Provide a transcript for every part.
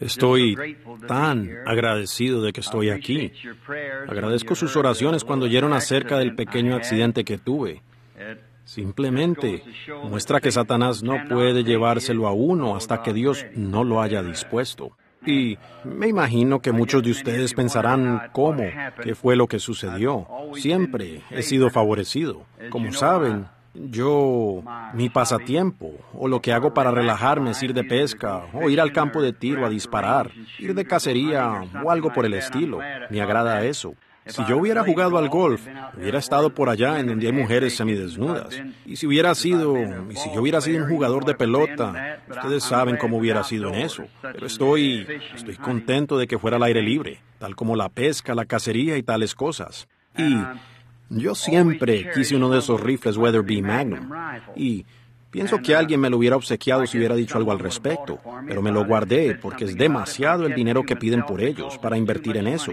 Estoy tan agradecido de que estoy aquí. Agradezco sus oraciones cuando oyeron acerca del pequeño accidente que tuve. Simplemente muestra que Satanás no puede llevárselo a uno hasta que Dios no lo haya dispuesto. Y me imagino que muchos de ustedes pensarán cómo, qué fue lo que sucedió. Siempre he sido favorecido. Como saben, yo, mi pasatiempo, o lo que hago para relajarme es ir de pesca, o ir al campo de tiro a disparar, ir de cacería, o algo por el estilo. Me agrada eso. Si yo hubiera jugado al golf, hubiera estado por allá en donde hay mujeres semidesnudas. Y si hubiera sido, y si yo hubiera sido un jugador de pelota, ustedes saben cómo hubiera sido en eso. Pero estoy, estoy contento de que fuera al aire libre, tal como la pesca, la cacería y tales cosas. Y yo siempre quise uno de esos rifles Weatherby Magnum. Y Pienso que alguien me lo hubiera obsequiado si hubiera dicho algo al respecto, pero me lo guardé porque es demasiado el dinero que piden por ellos para invertir en eso.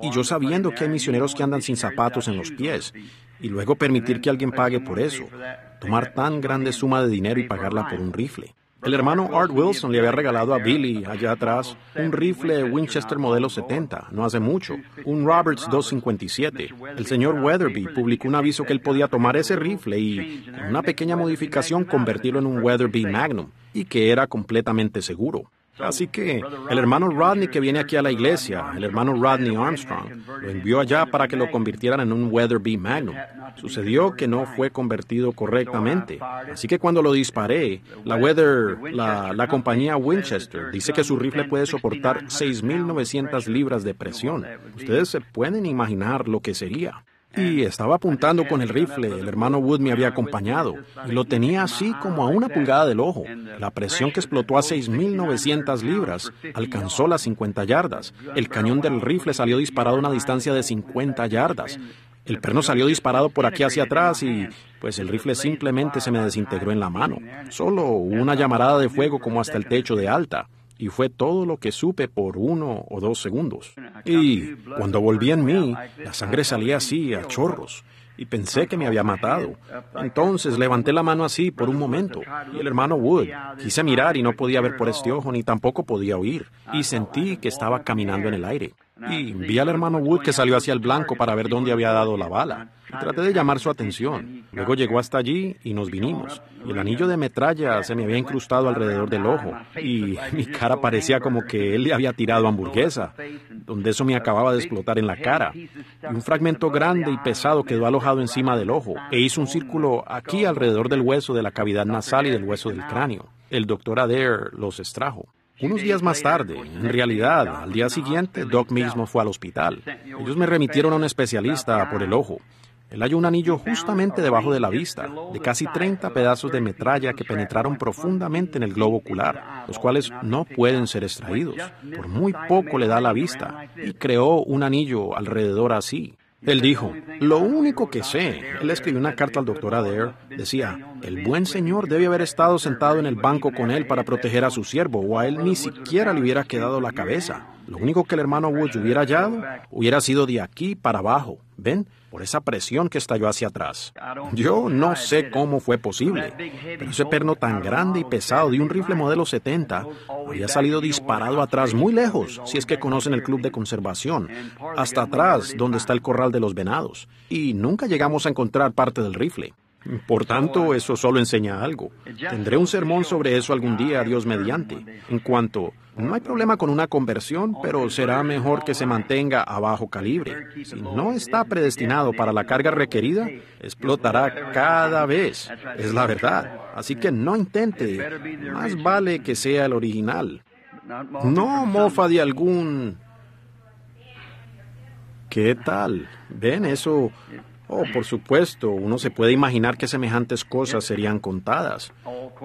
Y yo sabiendo que hay misioneros que andan sin zapatos en los pies, y luego permitir que alguien pague por eso, tomar tan grande suma de dinero y pagarla por un rifle. El hermano Art Wilson le había regalado a Billy allá atrás un rifle Winchester modelo 70, no hace mucho, un Roberts 257. El señor Weatherby publicó un aviso que él podía tomar ese rifle y, con una pequeña modificación, convertirlo en un Weatherby Magnum, y que era completamente seguro. Así que el hermano Rodney que viene aquí a la iglesia, el hermano Rodney Armstrong, lo envió allá para que lo convirtieran en un Weatherby Magnum. Sucedió que no fue convertido correctamente. Así que cuando lo disparé, la Weather, la, la compañía Winchester, dice que su rifle puede soportar 6.900 libras de presión. Ustedes se pueden imaginar lo que sería. Y estaba apuntando con el rifle, el hermano Wood me había acompañado, y lo tenía así como a una pulgada del ojo. La presión que explotó a 6.900 libras alcanzó las 50 yardas. El cañón del rifle salió disparado a una distancia de 50 yardas. El perno salió disparado por aquí hacia atrás y pues el rifle simplemente se me desintegró en la mano. Solo una llamarada de fuego como hasta el techo de alta y fue todo lo que supe por uno o dos segundos. Y cuando volví en mí, la sangre salía así, a chorros, y pensé que me había matado. Entonces levanté la mano así por un momento, y el hermano Wood, quise mirar y no podía ver por este ojo, ni tampoco podía oír, y sentí que estaba caminando en el aire. Y vi al hermano Wood que salió hacia el blanco para ver dónde había dado la bala. Y traté de llamar su atención. Luego llegó hasta allí y nos vinimos. Y el anillo de metralla se me había incrustado alrededor del ojo. Y mi cara parecía como que él le había tirado hamburguesa, donde eso me acababa de explotar en la cara. Y un fragmento grande y pesado quedó alojado encima del ojo e hizo un círculo aquí alrededor del hueso de la cavidad nasal y del hueso del cráneo. El doctor Adair los extrajo. Unos días más tarde, en realidad, al día siguiente, Doc mismo fue al hospital. Ellos me remitieron a un especialista por el ojo. Él halló un anillo justamente debajo de la vista, de casi 30 pedazos de metralla que penetraron profundamente en el globo ocular, los cuales no pueden ser extraídos. Por muy poco le da la vista, y creó un anillo alrededor así. Él dijo, lo único que sé, él escribió una carta al doctor Adair, decía, el buen señor debe haber estado sentado en el banco con él para proteger a su siervo, o a él ni siquiera le hubiera quedado la cabeza. Lo único que el hermano Woods hubiera hallado hubiera sido de aquí para abajo, ¿ven? Por esa presión que estalló hacia atrás. Yo no sé cómo fue posible, pero ese perno tan grande y pesado de un rifle modelo 70 había salido disparado atrás muy lejos, si es que conocen el club de conservación, hasta atrás donde está el corral de los venados, y nunca llegamos a encontrar parte del rifle. Por tanto, eso solo enseña algo. Tendré un sermón sobre eso algún día, Dios mediante. En cuanto, no hay problema con una conversión, pero será mejor que se mantenga a bajo calibre. Si no está predestinado para la carga requerida, explotará cada vez. Es la verdad. Así que no intente. Más vale que sea el original. No mofa de algún... ¿Qué tal? ¿Ven eso? Oh, por supuesto, uno se puede imaginar que semejantes cosas serían contadas,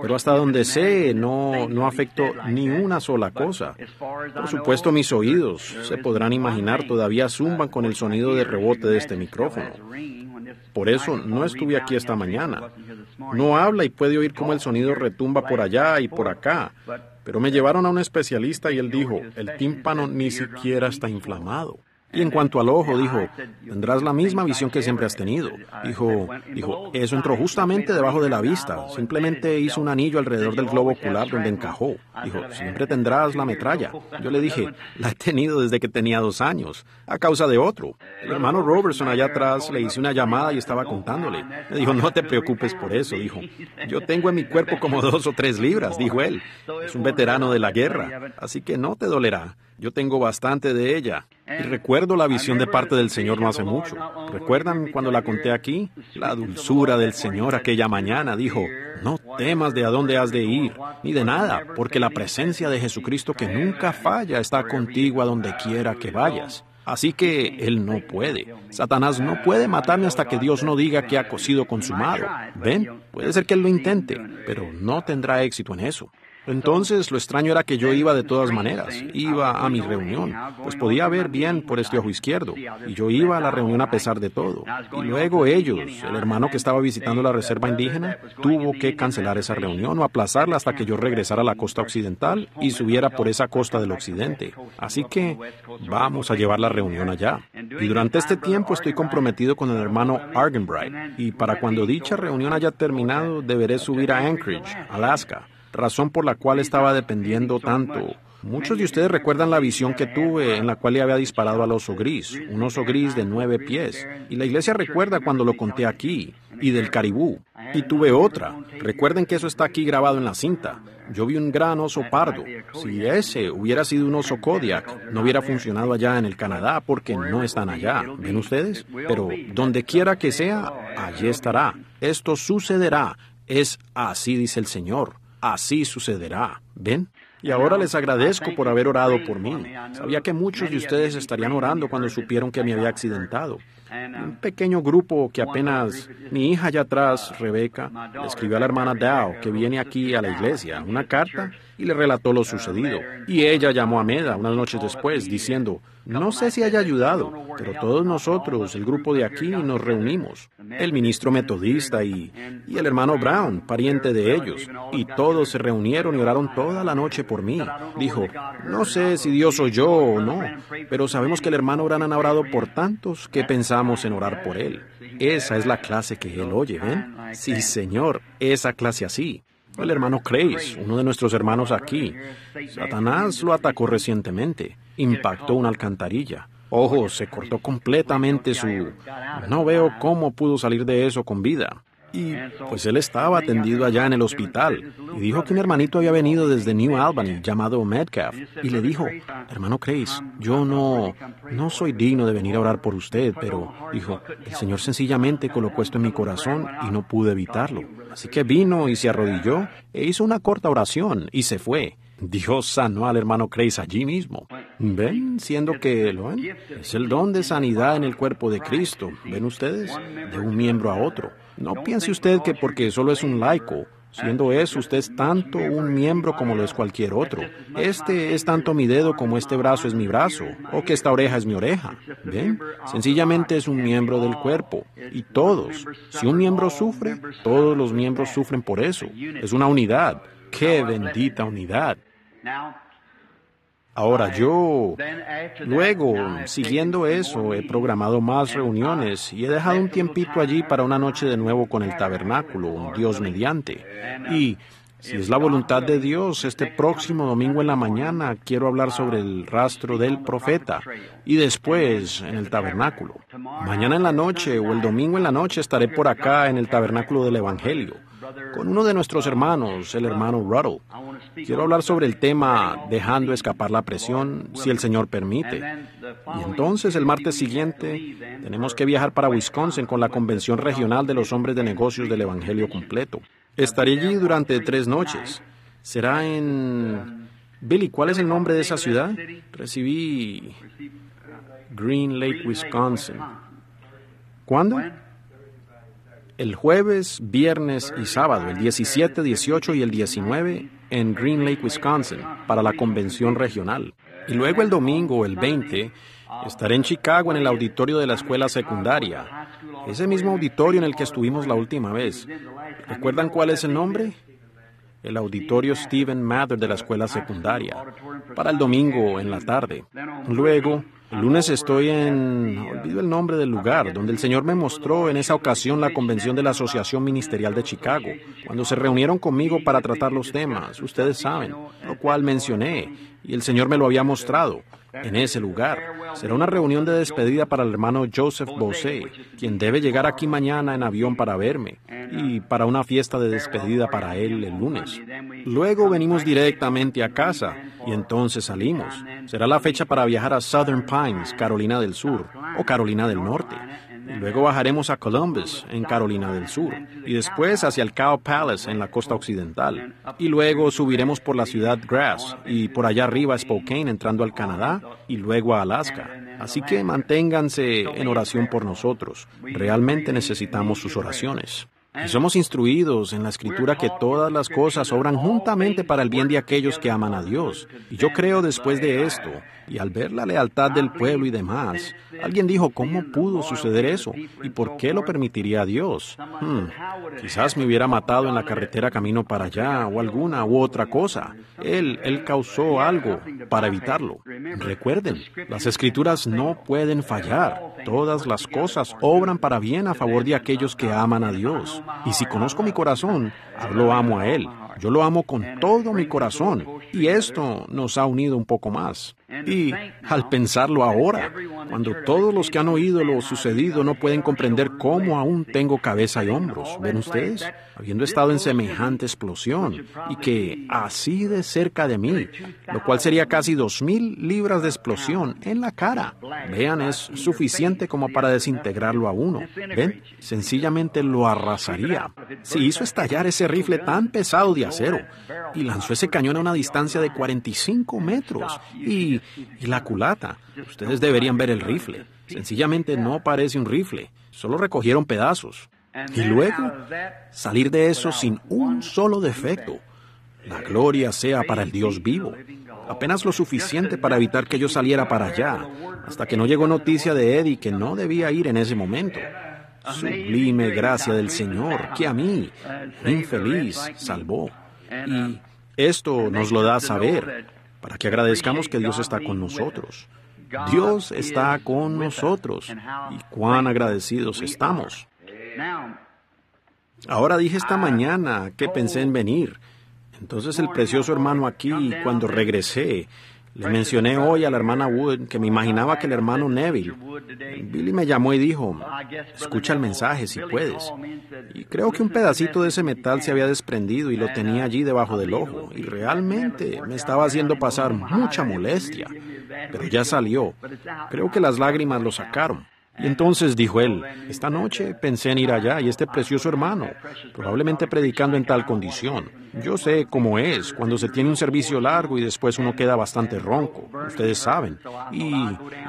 pero hasta donde sé no, no afectó ni una sola cosa. Por supuesto, mis oídos, se podrán imaginar, todavía zumban con el sonido de rebote de este micrófono. Por eso no estuve aquí esta mañana. No habla y puede oír cómo el sonido retumba por allá y por acá, pero me llevaron a un especialista y él dijo, el tímpano ni siquiera está inflamado. Y en cuanto al ojo, dijo, tendrás la misma visión que siempre has tenido. Dijo, dijo, eso entró justamente debajo de la vista. Simplemente hizo un anillo alrededor del globo ocular donde encajó. Dijo, siempre tendrás la metralla. Yo le dije, la he tenido desde que tenía dos años, a causa de otro. El hermano Robertson allá atrás le hice una llamada y estaba contándole. Me dijo, no te preocupes por eso, dijo. Yo tengo en mi cuerpo como dos o tres libras, dijo él. Es un veterano de la guerra, así que no te dolerá. Yo tengo bastante de ella. Y recuerdo la visión de parte del Señor no hace mucho. ¿Recuerdan cuando la conté aquí? La dulzura del Señor aquella mañana dijo, no temas de a dónde has de ir, ni de nada, porque la presencia de Jesucristo que nunca falla está contigo a donde quiera que vayas. Así que Él no puede. Satanás no puede matarme hasta que Dios no diga que ha sido consumado. Ven, puede ser que Él lo intente, pero no tendrá éxito en eso. Entonces lo extraño era que yo iba de todas maneras, iba a mi reunión, pues podía ver bien por este ojo izquierdo, y yo iba a la reunión a pesar de todo. Y luego ellos, el hermano que estaba visitando la reserva indígena, tuvo que cancelar esa reunión o aplazarla hasta que yo regresara a la costa occidental y subiera por esa costa del occidente. Así que vamos a llevar la reunión allá. Y durante este tiempo estoy comprometido con el hermano Argenbright, y para cuando dicha reunión haya terminado deberé subir a Anchorage, Alaska razón por la cual estaba dependiendo tanto. Muchos de ustedes recuerdan la visión que tuve en la cual le había disparado al oso gris, un oso gris de nueve pies. Y la iglesia recuerda cuando lo conté aquí, y del caribú. Y tuve otra. Recuerden que eso está aquí grabado en la cinta. Yo vi un gran oso pardo. Si ese hubiera sido un oso Kodiak, no hubiera funcionado allá en el Canadá porque no están allá. ¿Ven ustedes? Pero donde quiera que sea, allí estará. Esto sucederá. Es así, dice el Señor así sucederá. ¿Ven? Y ahora les agradezco por haber orado por mí. Sabía que muchos de ustedes estarían orando cuando supieron que me había accidentado. Un pequeño grupo que apenas mi hija allá atrás, Rebeca, le escribió a la hermana Dow que viene aquí a la iglesia una carta y le relató lo sucedido. Y ella llamó a Meda unas noches después diciendo, no sé si haya ayudado, pero todos nosotros, el grupo de aquí, nos reunimos. El ministro metodista y, y el hermano Brown, pariente de ellos, y todos se reunieron y oraron toda la noche por mí. Dijo, no sé si Dios oyó o no, pero sabemos que el hermano Brown ha orado por tantos que pensamos en orar por él. Esa es la clase que él oye, ¿ven? Sí, señor, esa clase así. El hermano Crace, uno de nuestros hermanos aquí. Satanás lo atacó recientemente. Impactó una alcantarilla. Ojo, se cortó completamente su... No veo cómo pudo salir de eso con vida. Y pues él estaba atendido allá en el hospital y dijo que un hermanito había venido desde New Albany llamado Metcalf y le dijo, hermano Crace, yo no, no soy digno de venir a orar por usted, pero dijo, el Señor sencillamente colocó esto en mi corazón y no pude evitarlo. Así que vino y se arrodilló e hizo una corta oración y se fue. Dios sanó al hermano Crace allí mismo. ¿Ven? Siendo que lo ven. Es el don de sanidad en el cuerpo de Cristo. ¿Ven ustedes? De un miembro a otro. No piense usted que porque solo es un laico, siendo eso usted es tanto un miembro como lo es cualquier otro. Este es tanto mi dedo como este brazo es mi brazo, o que esta oreja es mi oreja. ¿Ven? Sencillamente es un miembro del cuerpo. Y todos, si un miembro sufre, todos los miembros sufren por eso. Es una unidad. ¡Qué bendita unidad! Ahora yo, luego, siguiendo eso, he programado más reuniones y he dejado un tiempito allí para una noche de nuevo con el tabernáculo, un Dios mediante. Y si es la voluntad de Dios, este próximo domingo en la mañana quiero hablar sobre el rastro del profeta y después en el tabernáculo. Mañana en la noche o el domingo en la noche estaré por acá en el tabernáculo del Evangelio con uno de nuestros hermanos, el hermano Ruddle. Quiero hablar sobre el tema dejando escapar la presión, si el Señor permite. Y entonces el martes siguiente tenemos que viajar para Wisconsin con la Convención Regional de los Hombres de Negocios del Evangelio Completo. Estaré allí durante tres noches. Será en... Billy, ¿cuál es el nombre de esa ciudad? Recibí Green Lake, Wisconsin. ¿Cuándo? El jueves, viernes y sábado, el 17, 18 y el 19, en Green Lake, Wisconsin, para la convención regional. Y luego el domingo, el 20, estaré en Chicago en el auditorio de la escuela secundaria, ese mismo auditorio en el que estuvimos la última vez. ¿Recuerdan cuál es el nombre? El auditorio Stephen Mather de la escuela secundaria, para el domingo en la tarde. Luego, El lunes estoy en... olvido el nombre del lugar, donde el Señor me mostró en esa ocasión la convención de la Asociación Ministerial de Chicago, cuando se reunieron conmigo para tratar los temas, ustedes saben, lo cual mencioné, y el Señor me lo había mostrado en ese lugar. Será una reunión de despedida para el hermano Joseph Bosé, quien debe llegar aquí mañana en avión para verme, y para una fiesta de despedida para él el lunes. Luego venimos directamente a casa, y entonces salimos. Será la fecha para viajar a Southern Pines, Carolina del Sur, o Carolina del Norte. Luego bajaremos a Columbus, en Carolina del Sur, y después hacia el Cow Palace, en la costa occidental. Y luego subiremos por la ciudad Grass, y por allá arriba Spokane, entrando al Canadá, y luego a Alaska. Así que manténganse en oración por nosotros. Realmente necesitamos sus oraciones. Y somos instruidos en la escritura que todas las cosas obran juntamente para el bien de aquellos que aman a Dios. Y yo creo después de esto, y al ver la lealtad del pueblo y demás, alguien dijo, ¿cómo pudo suceder eso? ¿Y por qué lo permitiría Dios? Hmm, quizás me hubiera matado en la carretera camino para allá o alguna u otra cosa. Él, él causó algo para evitarlo. Recuerden, las escrituras no pueden fallar. Todas las cosas obran para bien a favor de aquellos que aman a Dios. Y si conozco mi corazón, lo amo a Él. Yo lo amo con todo mi corazón. Y esto nos ha unido un poco más. Y al pensarlo ahora, cuando todos los que han oído lo sucedido no pueden comprender cómo aún tengo cabeza y hombros, ¿ven ustedes? Habiendo estado en semejante explosión y que así de cerca de mí, lo cual sería casi dos mil libras de explosión en la cara. Vean, es suficiente como para desintegrarlo a uno. ¿Ven? Sencillamente lo arrasaría. Si hizo estallar ese rifle tan pesado de acero y lanzó ese cañón a una distancia de 45 metros y y, la culata. Ustedes deberían ver el rifle. Sencillamente no parece un rifle. Solo recogieron pedazos. Y luego salir de eso sin un solo defecto. La gloria sea para el Dios vivo. Apenas lo suficiente para evitar que yo saliera para allá, hasta que no llegó noticia de Eddie que no debía ir en ese momento. Sublime gracia del Señor, que a mí, infeliz, salvó. Y esto nos lo da a saber para que agradezcamos que Dios está con nosotros. Dios está con nosotros y cuán agradecidos estamos. Ahora dije esta mañana que pensé en venir. Entonces el precioso hermano aquí, cuando regresé, le mencioné hoy a la hermana Wood que me imaginaba que el hermano Neville. Billy me llamó y dijo, escucha el mensaje si puedes. Y creo que un pedacito de ese metal se había desprendido y lo tenía allí debajo del ojo. Y realmente me estaba haciendo pasar mucha molestia. Pero ya salió. Creo que las lágrimas lo sacaron. Y entonces dijo él, esta noche pensé en ir allá y este precioso hermano, probablemente predicando en tal condición. Yo sé cómo es cuando se tiene un servicio largo y después uno queda bastante ronco, ustedes saben, y,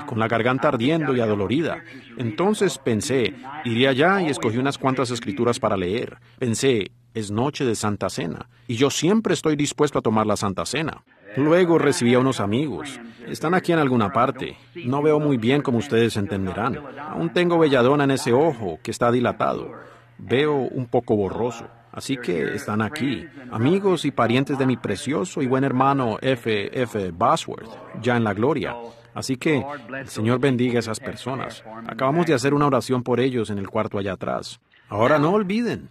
con la garganta ardiendo y adolorida. Entonces pensé, iré allá y escogí unas cuantas escrituras para leer. Pensé, es noche de Santa Cena, y yo siempre estoy dispuesto a tomar la Santa Cena. Luego recibí a unos amigos. Están aquí en alguna parte. No veo muy bien como ustedes entenderán. Aún tengo belladona en ese ojo que está dilatado. Veo un poco borroso. Así que están aquí, amigos y parientes de mi precioso y buen hermano F. F. Bosworth, ya en la gloria. Así que el Señor bendiga a esas personas. Acabamos de hacer una oración por ellos en el cuarto allá atrás. Ahora no olviden,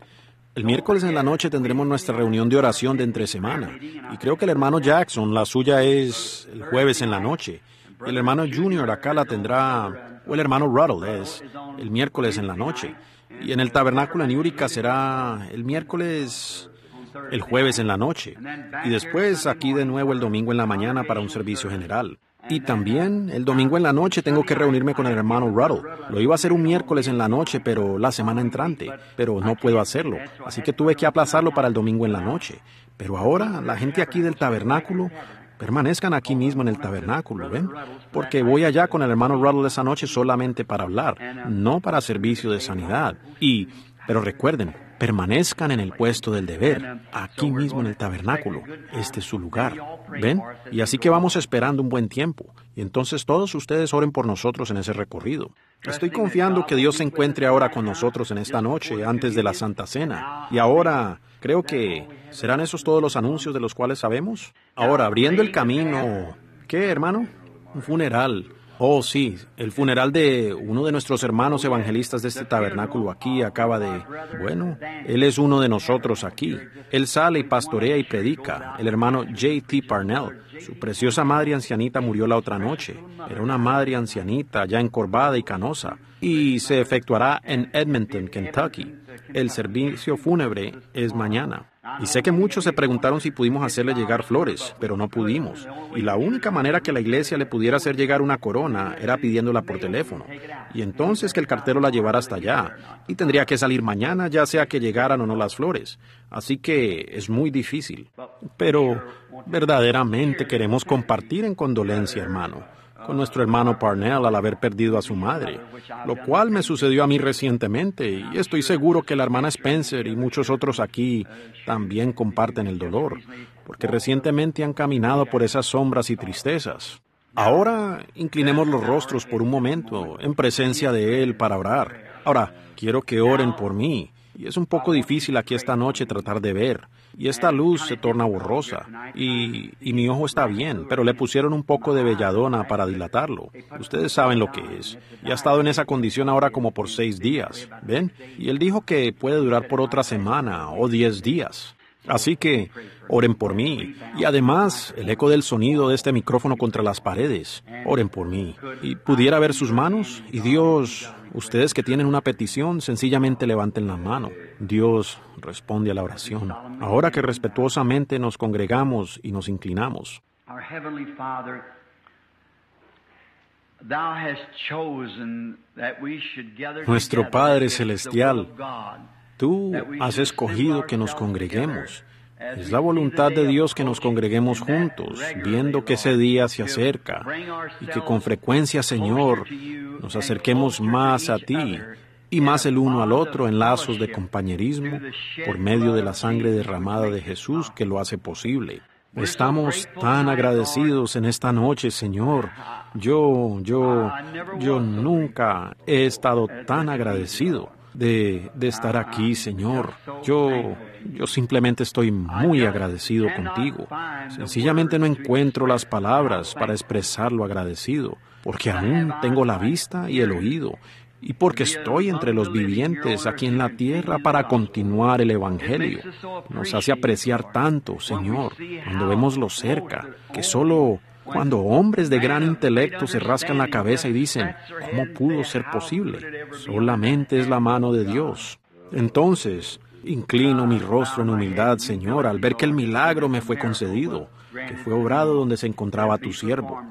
el miércoles en la noche tendremos nuestra reunión de oración de entre semana. Y creo que el hermano Jackson, la suya es el jueves en la noche. El hermano Junior acá la tendrá, o el hermano Ruddle es el miércoles en la noche. Y en el tabernáculo en será el miércoles, el jueves en la noche. Y después aquí de nuevo el domingo en la mañana para un servicio general. Y también el domingo en la noche tengo que reunirme con el hermano Ruddle. Lo iba a hacer un miércoles en la noche, pero la semana entrante, pero no puedo hacerlo. Así que tuve que aplazarlo para el domingo en la noche. Pero ahora la gente aquí del tabernáculo permanezcan aquí mismo en el tabernáculo, ¿ven? Porque voy allá con el hermano Ruddle esa noche solamente para hablar, no para servicio de sanidad. Y, pero recuerden, permanezcan en el puesto del deber, aquí mismo en el tabernáculo. Este es su lugar. ¿Ven? Y así que vamos esperando un buen tiempo. Y entonces todos ustedes oren por nosotros en ese recorrido. Estoy confiando que Dios se encuentre ahora con nosotros en esta noche, antes de la Santa Cena. Y ahora, creo que, ¿serán esos todos los anuncios de los cuales sabemos? Ahora, abriendo el camino... ¿Qué, hermano? Un funeral. Oh, sí, el funeral de uno de nuestros hermanos evangelistas de este tabernáculo aquí acaba de... Bueno, él es uno de nosotros aquí. Él sale y pastorea y predica, el hermano J.T. Parnell. Su preciosa madre ancianita murió la otra noche. Era una madre ancianita, ya encorvada y canosa, y se efectuará en Edmonton, Kentucky. El servicio fúnebre es mañana. Y sé que muchos se preguntaron si pudimos hacerle llegar flores, pero no pudimos. Y la única manera que la iglesia le pudiera hacer llegar una corona era pidiéndola por teléfono. Y entonces que el cartero la llevara hasta allá. Y tendría que salir mañana, ya sea que llegaran o no las flores. Así que es muy difícil. Pero verdaderamente queremos compartir en condolencia, hermano con nuestro hermano Parnell al haber perdido a su madre, lo cual me sucedió a mí recientemente y estoy seguro que la hermana Spencer y muchos otros aquí también comparten el dolor, porque recientemente han caminado por esas sombras y tristezas. Ahora inclinemos los rostros por un momento en presencia de Él para orar. Ahora, quiero que oren por mí. Y es un poco difícil aquí esta noche tratar de ver. Y esta luz se torna borrosa. Y, y, mi ojo está bien, pero le pusieron un poco de belladona para dilatarlo. Ustedes saben lo que es. Y ha estado en esa condición ahora como por seis días. ¿Ven? Y él dijo que puede durar por otra semana o diez días. Así que oren por mí. Y además, el eco del sonido de este micrófono contra las paredes. Oren por mí. Y pudiera ver sus manos. Y Dios, ustedes que tienen una petición, sencillamente levanten la mano. Dios responde a la oración. Ahora que respetuosamente nos congregamos y nos inclinamos. Nuestro Padre Celestial, Tú has escogido que nos congreguemos. Es la voluntad de Dios que nos congreguemos juntos, viendo que ese día se acerca y que con frecuencia, Señor, nos acerquemos más a ti y más el uno al otro en lazos de compañerismo por medio de la sangre derramada de Jesús que lo hace posible. Estamos tan agradecidos en esta noche, Señor. Yo, yo, yo nunca he estado tan agradecido de, estar aquí, Señor. Yo, yo simplemente estoy muy agradecido contigo. Sencillamente no encuentro las palabras para expresar lo agradecido, porque aún tengo la vista y el oído, y porque estoy entre los vivientes aquí en la tierra para continuar el Evangelio. Nos hace apreciar tanto, Señor, cuando vemos lo cerca, que solo cuando hombres de gran intelecto se rascan la cabeza y dicen, ¿cómo pudo ser posible? Solamente es la mano de Dios. Entonces, inclino mi rostro en humildad, Señor, al ver que el milagro me fue concedido, que fue obrado donde se encontraba tu siervo.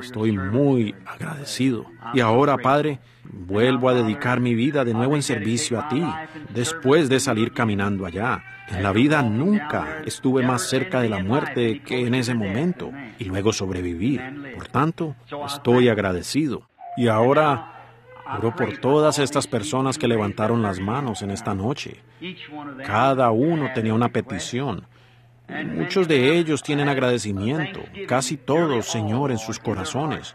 Estoy muy agradecido. Y ahora, Padre, vuelvo a dedicar mi vida de nuevo en servicio a ti, después de salir caminando allá. En la vida nunca estuve más cerca de la muerte que en ese momento, y luego sobrevivir. Por tanto, estoy agradecido. Y ahora Oro por todas estas personas que levantaron las manos en esta noche. Cada uno tenía una petición. Muchos de ellos tienen agradecimiento, casi todos, Señor, en sus corazones,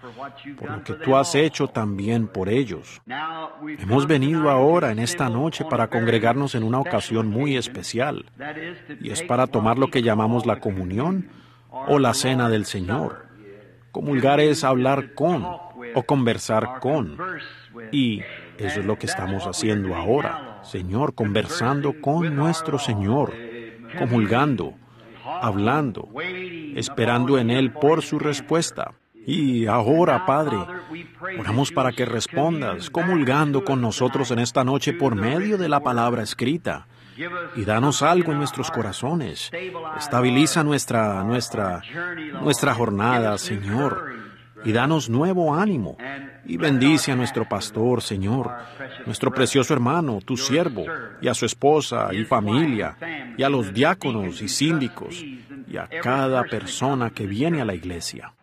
por lo que tú has hecho también por ellos. Hemos venido ahora en esta noche para congregarnos en una ocasión muy especial, y es para tomar lo que llamamos la comunión o la cena del Señor. Comulgar es hablar con o conversar con, y eso es lo que estamos haciendo ahora, Señor, conversando con nuestro Señor, comulgando hablando, esperando en Él por su respuesta. Y ahora, Padre, oramos para que respondas, comulgando con nosotros en esta noche por medio de la palabra escrita. Y danos algo en nuestros corazones. Estabiliza nuestra, nuestra, nuestra jornada, Señor y danos nuevo ánimo. Y bendice a nuestro pastor, Señor, nuestro precioso hermano, tu siervo, y a su esposa y familia, y a los diáconos y síndicos, y a cada persona que viene a la iglesia.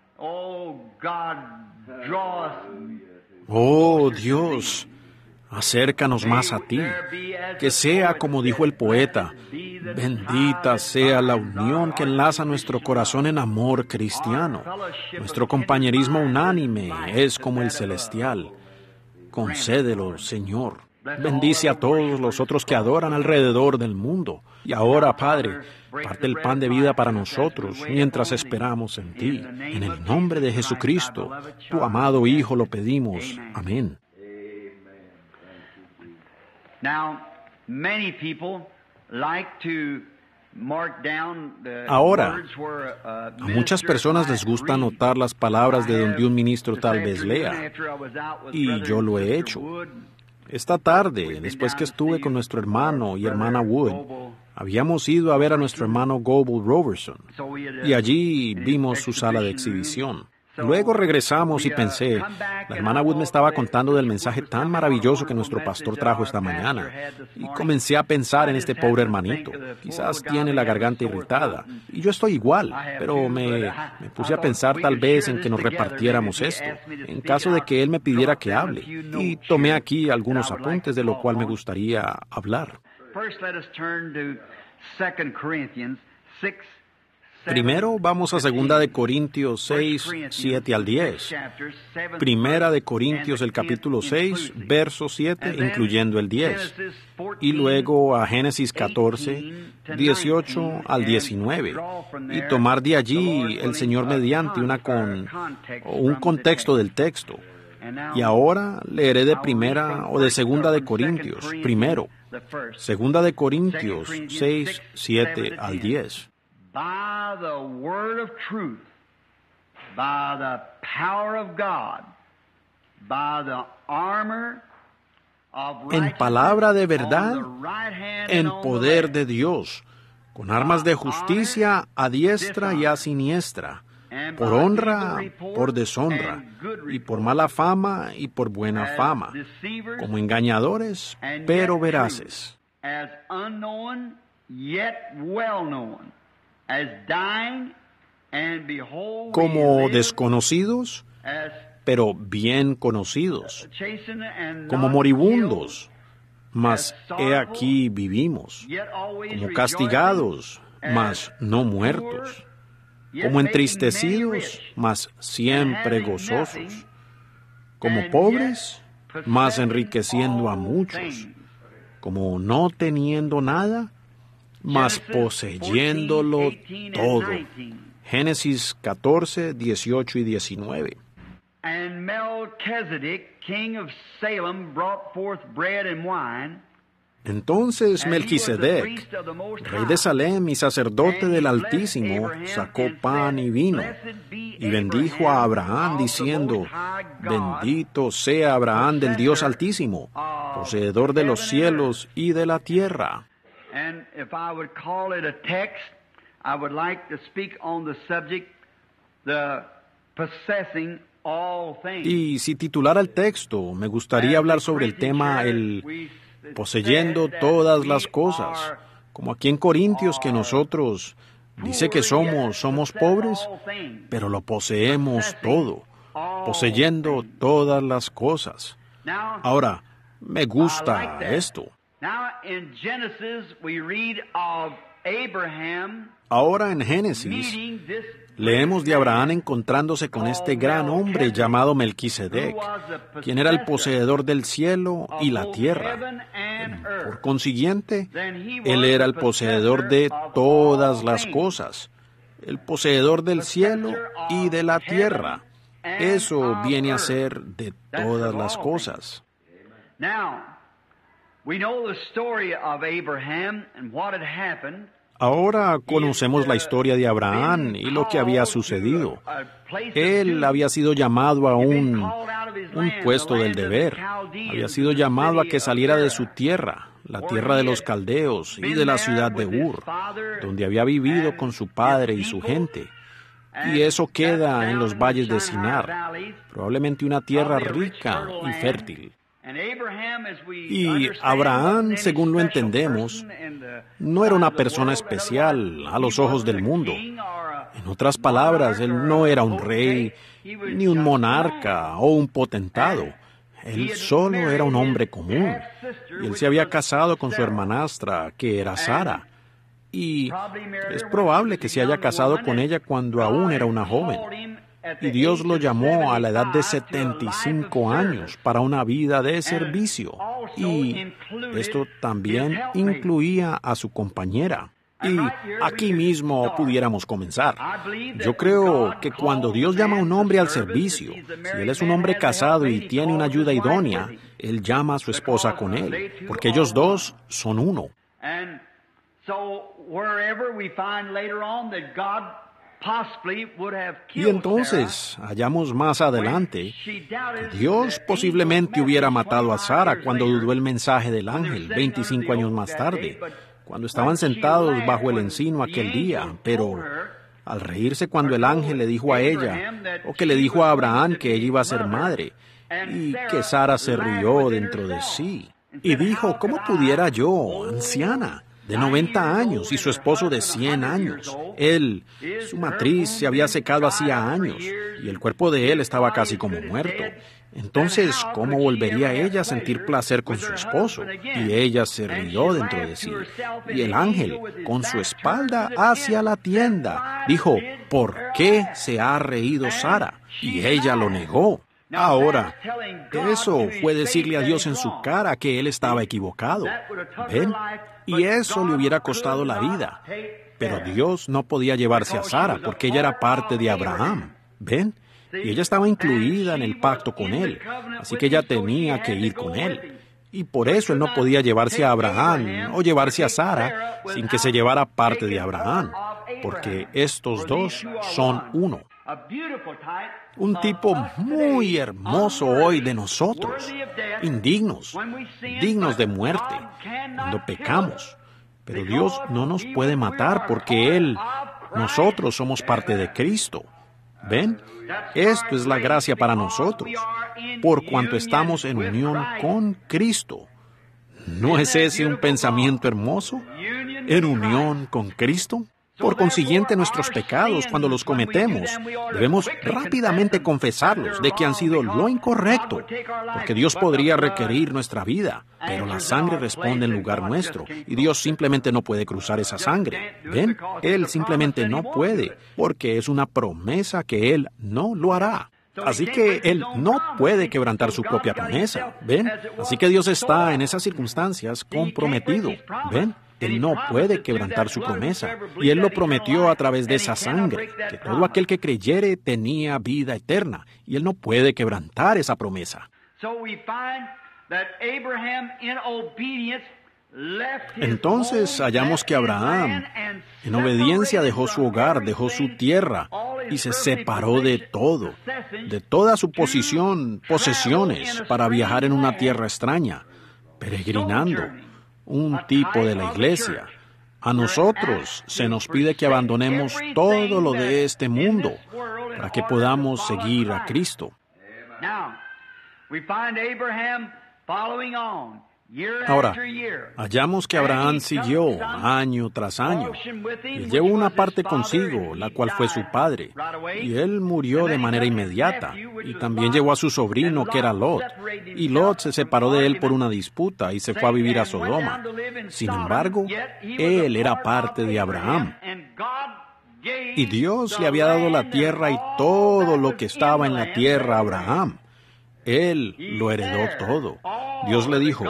Oh Dios, acércanos más a ti, que sea como dijo el poeta, bendita sea la unión que enlaza nuestro corazón en amor cristiano. Nuestro compañerismo unánime es como el celestial. Concédelo, Señor. Bendice a todos los otros que adoran alrededor del mundo. Y ahora, Padre, parte el pan de vida para nosotros mientras esperamos en ti. En el nombre de Jesucristo, tu amado Hijo, lo pedimos. Amén. Ahora, a muchas personas les gusta anotar las palabras de donde un ministro tal vez lea, y yo lo he hecho. Esta tarde, después que estuve con nuestro hermano y hermana Wood, habíamos ido a ver a nuestro hermano Goble Robertson. Y allí vimos su sala de exhibición. Luego regresamos y pensé, la hermana Wood me estaba contando del mensaje tan maravilloso que nuestro pastor trajo esta mañana. Y comencé a pensar en este pobre hermanito. Quizás tiene la garganta irritada. Y yo estoy igual, pero me, puse a pensar tal vez en que nos repartiéramos esto, en caso de que él me pidiera que hable. Y tomé aquí algunos apuntes de lo cual me gustaría hablar. Primero vamos a Segunda de Corintios 6, 7 al 10. Primera de Corintios el capítulo 6, verso 7, incluyendo el 10. Y luego a Génesis 14, 18 al 19. Y tomar de allí el Señor mediante una con, un contexto del texto. Y ahora leeré de primera o de segunda de Corintios, primero. Segunda de Corintios 6, 7 al 10 by the word of truth, by the power of God, by the armor en palabra de verdad, en poder de Dios, con armas de justicia a diestra y a siniestra, por honra, por deshonra, y por mala fama y por buena fama, como engañadores, pero veraces como desconocidos, pero bien conocidos, como moribundos, mas he aquí vivimos, como castigados, mas no muertos, como entristecidos, mas siempre gozosos, como pobres, mas enriqueciendo a muchos, como no teniendo nada, mas poseyéndolo todo. Génesis 14, 18 y 19. And Melchizedek, king of Salem, brought forth bread and wine. Entonces Melquisedec, rey de Salem y sacerdote del Altísimo, sacó pan y vino y bendijo a Abraham diciendo, bendito sea Abraham del Dios Altísimo, poseedor de los cielos y de la tierra. And if I would call it a text, I would like to speak on the subject, the possessing all things. Y si titulara el texto, me gustaría hablar sobre el tema el poseyendo todas las cosas, como aquí en Corintios que nosotros dice que somos somos pobres, pero lo poseemos todo, poseyendo todas las cosas. Ahora, me gusta esto. Ahora en Génesis leemos de Abraham encontrándose con este gran hombre llamado Melquisedec, quien era el poseedor del cielo y la tierra. Por consiguiente, él era el poseedor de todas las cosas, el poseedor del cielo y de la tierra. Eso viene a ser de todas las cosas. Ahora conocemos la historia de Abraham y lo que había sucedido. Él había sido llamado a un, un puesto del deber. Había sido llamado a que saliera de su tierra, la tierra de los caldeos y de la ciudad de Ur, donde había vivido con su padre y su gente. Y eso queda en los valles de Sinar, probablemente una tierra rica y fértil. Y Abraham, según lo entendemos, no era una persona especial a los ojos del mundo. En otras palabras, él no era un rey, ni un monarca o un potentado. Él solo era un hombre común. Y él se había casado con su hermanastra, que era Sara. Y es probable que se haya casado con ella cuando aún era una joven. Y Dios lo llamó a la edad de 75 años para una vida de servicio. Y esto también incluía a su compañera. Y aquí mismo pudiéramos comenzar. Yo creo que cuando Dios llama a un hombre al servicio, si él es un hombre casado y tiene una ayuda idónea, él llama a su esposa con él, porque ellos dos son uno. Y entonces hallamos más adelante que Dios posiblemente hubiera matado a Sara cuando dudó el mensaje del ángel 25 años más tarde, cuando estaban sentados bajo el encino aquel día, pero al reírse cuando el ángel le dijo a ella, o que le dijo a Abraham que ella iba a ser madre, y que Sara se rió dentro de sí, y dijo, ¿cómo pudiera yo, anciana? De 90 años y su esposo de 100 años. Él, su matriz se había secado hacía años y el cuerpo de él estaba casi como muerto. Entonces, ¿cómo volvería ella a sentir placer con su esposo? Y ella se rió dentro de sí. Y el ángel, con su espalda hacia la tienda, dijo, ¿por qué se ha reído Sara? Y ella lo negó. Ahora, eso fue decirle a Dios en su cara que él estaba equivocado. ¿Ven? Y eso le hubiera costado la vida. Pero Dios no podía llevarse a Sara porque ella era parte de Abraham. ¿Ven? Y ella estaba incluida en el pacto con él. Así que ella tenía que ir con él. Y por eso él no podía llevarse a Abraham o llevarse a Sara sin que se llevara parte de Abraham. Porque estos dos son uno. Un tipo muy hermoso hoy de nosotros, indignos, dignos de muerte, cuando pecamos. Pero Dios no nos puede matar porque Él, nosotros somos parte de Cristo. ¿Ven? Esto es la gracia para nosotros, por cuanto estamos en unión con Cristo. ¿No es ese un pensamiento hermoso? ¿En unión con Cristo? Por consiguiente, nuestros pecados, cuando los cometemos, debemos rápidamente confesarlos de que han sido lo incorrecto, porque Dios podría requerir nuestra vida, pero la sangre responde en lugar nuestro, y Dios simplemente no puede cruzar esa sangre. ¿Ven? Él simplemente no puede, porque es una promesa que Él no lo hará. Así que Él no puede quebrantar su propia promesa. ¿Ven? Así que Dios está en esas circunstancias comprometido. ¿Ven? Él no puede quebrantar su promesa. Y Él lo prometió a través de esa sangre, que todo aquel que creyere tenía vida eterna. Y Él no puede quebrantar esa promesa. Entonces hallamos que Abraham, en obediencia, dejó su hogar, dejó su tierra y se separó de todo, de toda su posición, posesiones, para viajar en una tierra extraña, peregrinando un tipo de la iglesia. A nosotros se nos pide que abandonemos todo lo de este mundo para que podamos seguir a Cristo. Ahora, hallamos que Abraham siguió año tras año. y llevó una parte consigo, la cual fue su padre, y él murió de manera inmediata, y también llevó a su sobrino, que era Lot, y Lot se separó de él por una disputa y se fue a vivir a Sodoma. Sin embargo, él era parte de Abraham. Y Dios le había dado la tierra y todo lo que estaba en la tierra a Abraham. Él lo heredó todo. Dios le dijo,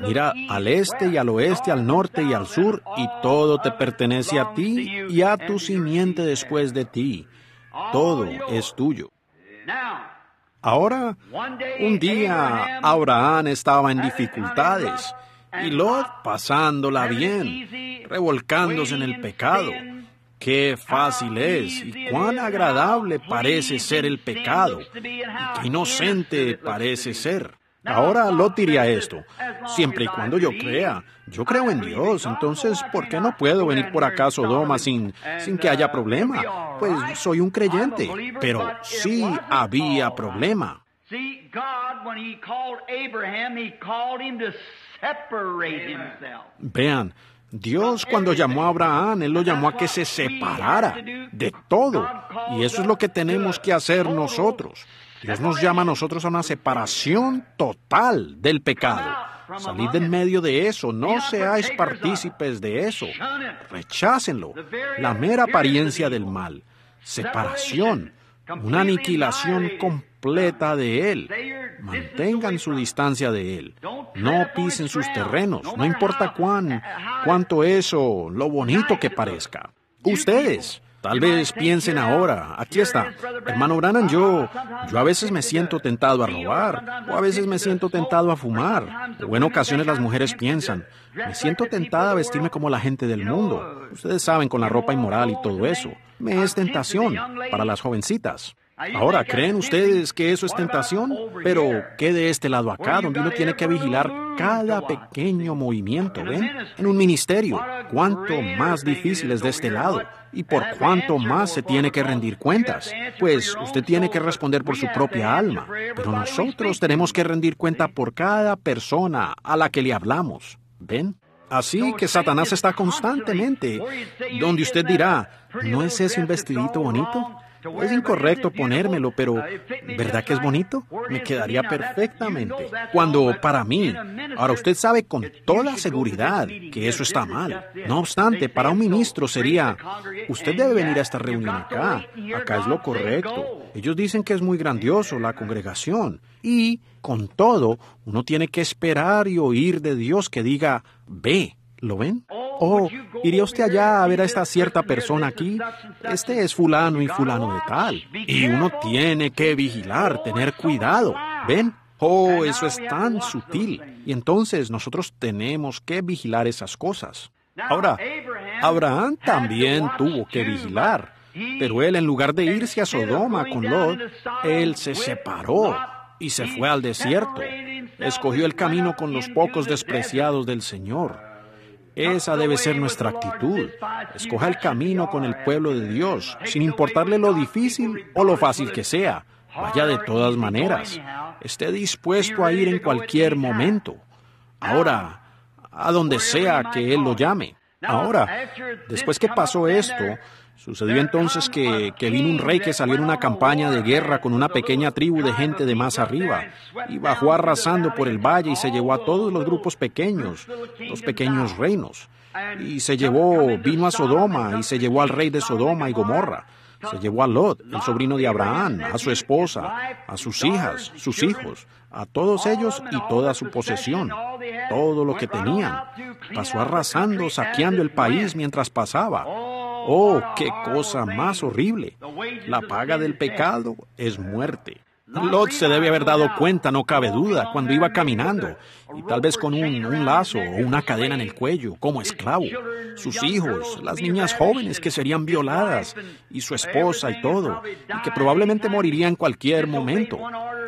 mira al este y al oeste, al norte y al sur, y todo te pertenece a ti y a tu simiente después de ti. Todo es tuyo. Ahora, un día Abraham estaba en dificultades y Lot pasándola bien, revolcándose en el pecado. Qué fácil es y cuán agradable parece ser el pecado y qué inocente parece ser. Ahora Lot diría esto, siempre y cuando yo crea, yo creo en Dios, entonces ¿por qué no puedo venir por acá a Sodoma sin, sin que haya problema? Pues soy un creyente, pero sí había problema. Vean, Dios cuando llamó a Abraham, Él lo llamó a que se separara de todo. Y eso es lo que tenemos que hacer nosotros. Dios nos llama a nosotros a una separación total del pecado. Salid en medio de eso, no seáis partícipes de eso. Rechácenlo. La mera apariencia del mal. Separación. una aniquilación completa de Él. Mantengan su distancia de Él. No pisen sus terrenos, no importa cuán, cuánto eso, lo bonito que parezca. Ustedes, Tal vez piensen ahora, aquí está, hermano Branham, yo, yo a veces me siento tentado a robar, o a veces me siento tentado a fumar, o en ocasiones las mujeres piensan, me siento tentada a vestirme como la gente del mundo. Ustedes saben, con la ropa inmoral y todo eso. Me es tentación para las jovencitas. Ahora, ¿creen ustedes que eso es tentación? Pero, ¿qué de este lado acá, donde uno tiene que vigilar cada pequeño movimiento, ven? En un ministerio, ¿cuánto más difícil es de este lado? ¿Y por cuánto más se tiene que rendir cuentas? Pues usted tiene que responder por su propia alma, pero nosotros tenemos que rendir cuenta por cada persona a la que le hablamos. ¿Ven? Así que Satanás está constantemente donde usted dirá, ¿no es ese un vestidito bonito? Es incorrecto ponérmelo, pero ¿verdad que es bonito? Me quedaría perfectamente. Cuando para mí, ahora usted sabe con toda seguridad que eso está mal. No obstante, para un ministro sería, usted debe venir a esta reunión acá. Acá es lo correcto. Ellos dicen que es muy grandioso la congregación. Y, con todo, uno tiene que esperar y oír de Dios que diga, ve. ¿Lo ven? Oh, ¿iría usted allá a ver a esta cierta persona aquí? Este es fulano y fulano de tal. Y uno tiene que vigilar, tener cuidado. ¿Ven? Oh, eso es tan sutil. Y entonces nosotros tenemos que vigilar esas cosas. Ahora, Abraham también tuvo que vigilar. Pero él, en lugar de irse a Sodoma con Lot, él se separó y se fue al desierto. Escogió el camino con los pocos despreciados del Señor. Esa debe ser nuestra actitud. Escoja el camino con el pueblo de Dios, sin importarle lo difícil o lo fácil que sea. Vaya de todas maneras. Esté dispuesto a ir en cualquier momento. Ahora, a donde sea que Él lo llame. Ahora, después que pasó esto, Sucedió entonces que, que, vino un rey que salió en una campaña de guerra con una pequeña tribu de gente de más arriba y bajó arrasando por el valle y se llevó a todos los grupos pequeños, los pequeños reinos. Y se llevó, vino a Sodoma y se llevó al rey de Sodoma y Gomorra. Se llevó a Lot, el sobrino de Abraham, a su esposa, a sus hijas, sus hijos, a todos ellos y toda su posesión, todo lo que tenían. Pasó arrasando, saqueando el país mientras pasaba. Oh, qué cosa más horrible. La paga del pecado es muerte. Lot se debe haber dado cuenta, no cabe duda, cuando iba caminando, y tal vez con un, un, lazo o una cadena en el cuello, como esclavo. Sus hijos, las niñas jóvenes que serían violadas, y su esposa y todo, y que probablemente moriría en cualquier momento.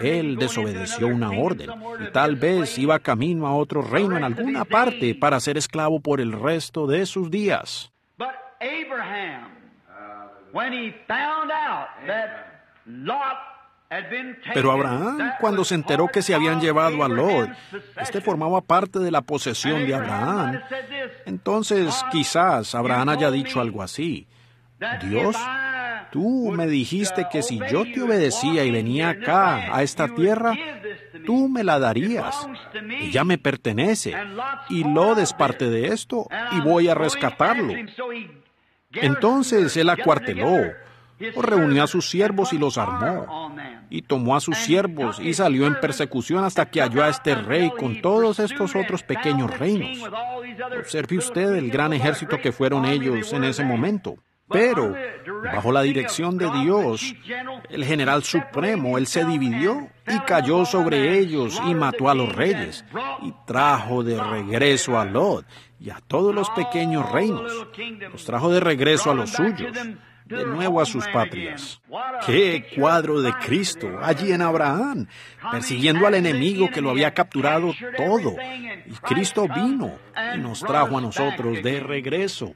Él desobedeció una orden, y tal vez iba camino a otro reino en alguna parte para ser esclavo por el resto de sus días. Abraham, when he found out that Lot pero Abraham, cuando se enteró que se habían llevado a Lot, este formaba parte de la posesión de Abraham. Entonces, quizás Abraham haya dicho algo así. Dios, tú me dijiste que si yo te obedecía y venía acá, a esta tierra, tú me la darías. Y ya me pertenece. Y Lot es parte de esto y voy a rescatarlo. Entonces él acuarteló, o reunió a sus siervos y los armó, y tomó a sus siervos y salió en persecución hasta que halló a este rey con todos estos otros pequeños reinos. Observe usted el gran ejército que fueron ellos en ese momento. Pero, bajo la dirección de Dios, el general supremo, él se dividió y cayó sobre ellos y mató a los reyes y trajo de regreso a Lot y a todos los pequeños reinos. Los trajo de regreso a los suyos, de nuevo a sus patrias. ¡Qué cuadro de Cristo allí en Abraham, persiguiendo al enemigo que lo había capturado todo! Y Cristo vino y nos trajo a nosotros de regreso.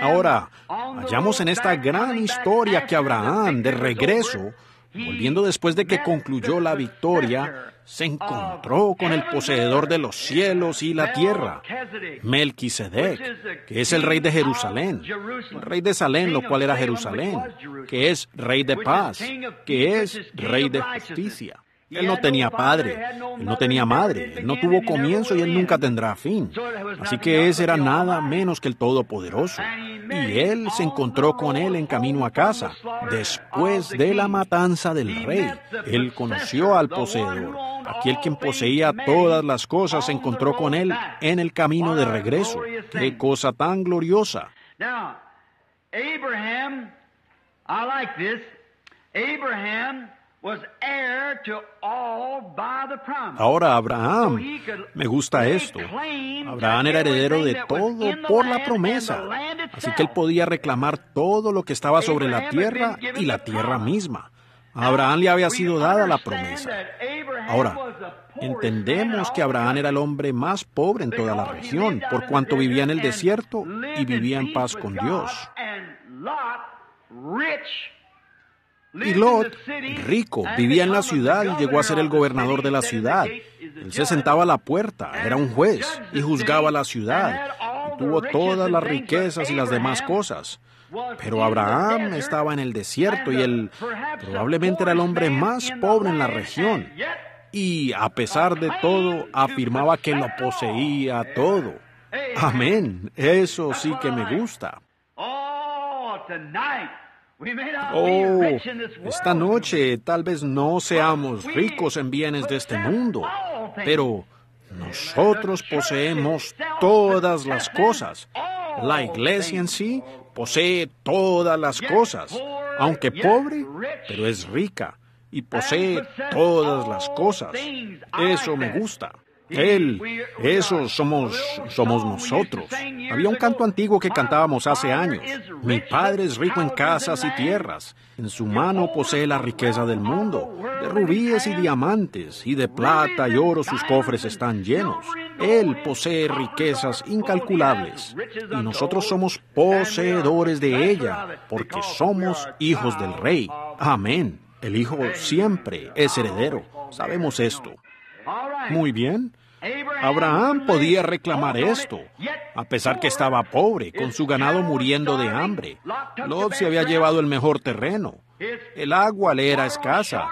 Ahora, hallamos en esta gran historia que Abraham, de regreso, volviendo después de que concluyó la victoria, se encontró con el poseedor de los cielos y la tierra, Melquisedec, que es el rey de Jerusalén, el rey de Salem, lo cual era Jerusalén, que es rey de paz, que es rey de justicia. Él no tenía padre, él no tenía madre, él no tuvo comienzo y él nunca tendrá fin. Así que ese era nada menos que el Todopoderoso. Y él se encontró con él en camino a casa, después de la matanza del rey. Él conoció al poseedor. Aquel quien poseía todas las cosas se encontró con él en el camino de regreso. ¡Qué cosa tan gloriosa! Abraham, I like this. Abraham was heir to all by the promise. Ahora Abraham, me gusta esto. Abraham era heredero de todo por la promesa. Así que él podía reclamar todo lo que estaba sobre la tierra y la tierra misma. A Abraham le había sido dada la promesa. Ahora, entendemos que Abraham era el hombre más pobre en toda la región, por cuanto vivía en el desierto y vivía en paz con Dios. Y Lot, rico, vivía en la ciudad y llegó a ser el gobernador de la ciudad. Él se sentaba a la puerta, era un juez y juzgaba la ciudad. Y tuvo todas las riquezas y las demás cosas. Pero Abraham estaba en el desierto y él probablemente era el hombre más pobre en la región. Y a pesar de todo, afirmaba que lo poseía todo. Amén. Eso sí que me gusta. Oh, esta noche tal vez no seamos ricos en bienes de este mundo, pero nosotros poseemos todas las cosas. La iglesia en sí posee todas las cosas, aunque pobre, pero es rica y posee todas las cosas. Eso me gusta. Él, eso somos, somos nosotros. Había un canto antiguo que cantábamos hace años. Mi padre es rico en casas y tierras. En su mano posee la riqueza del mundo. De rubíes y diamantes, y de plata y oro sus cofres están llenos. Él posee riquezas incalculables. Y nosotros somos poseedores de ella, porque somos hijos del rey. Amén. El hijo siempre es heredero. Sabemos esto. Muy bien. Abraham podía reclamar esto, a pesar que estaba pobre, con su ganado muriendo de hambre. Lot se había llevado el mejor terreno. El agua le era escasa.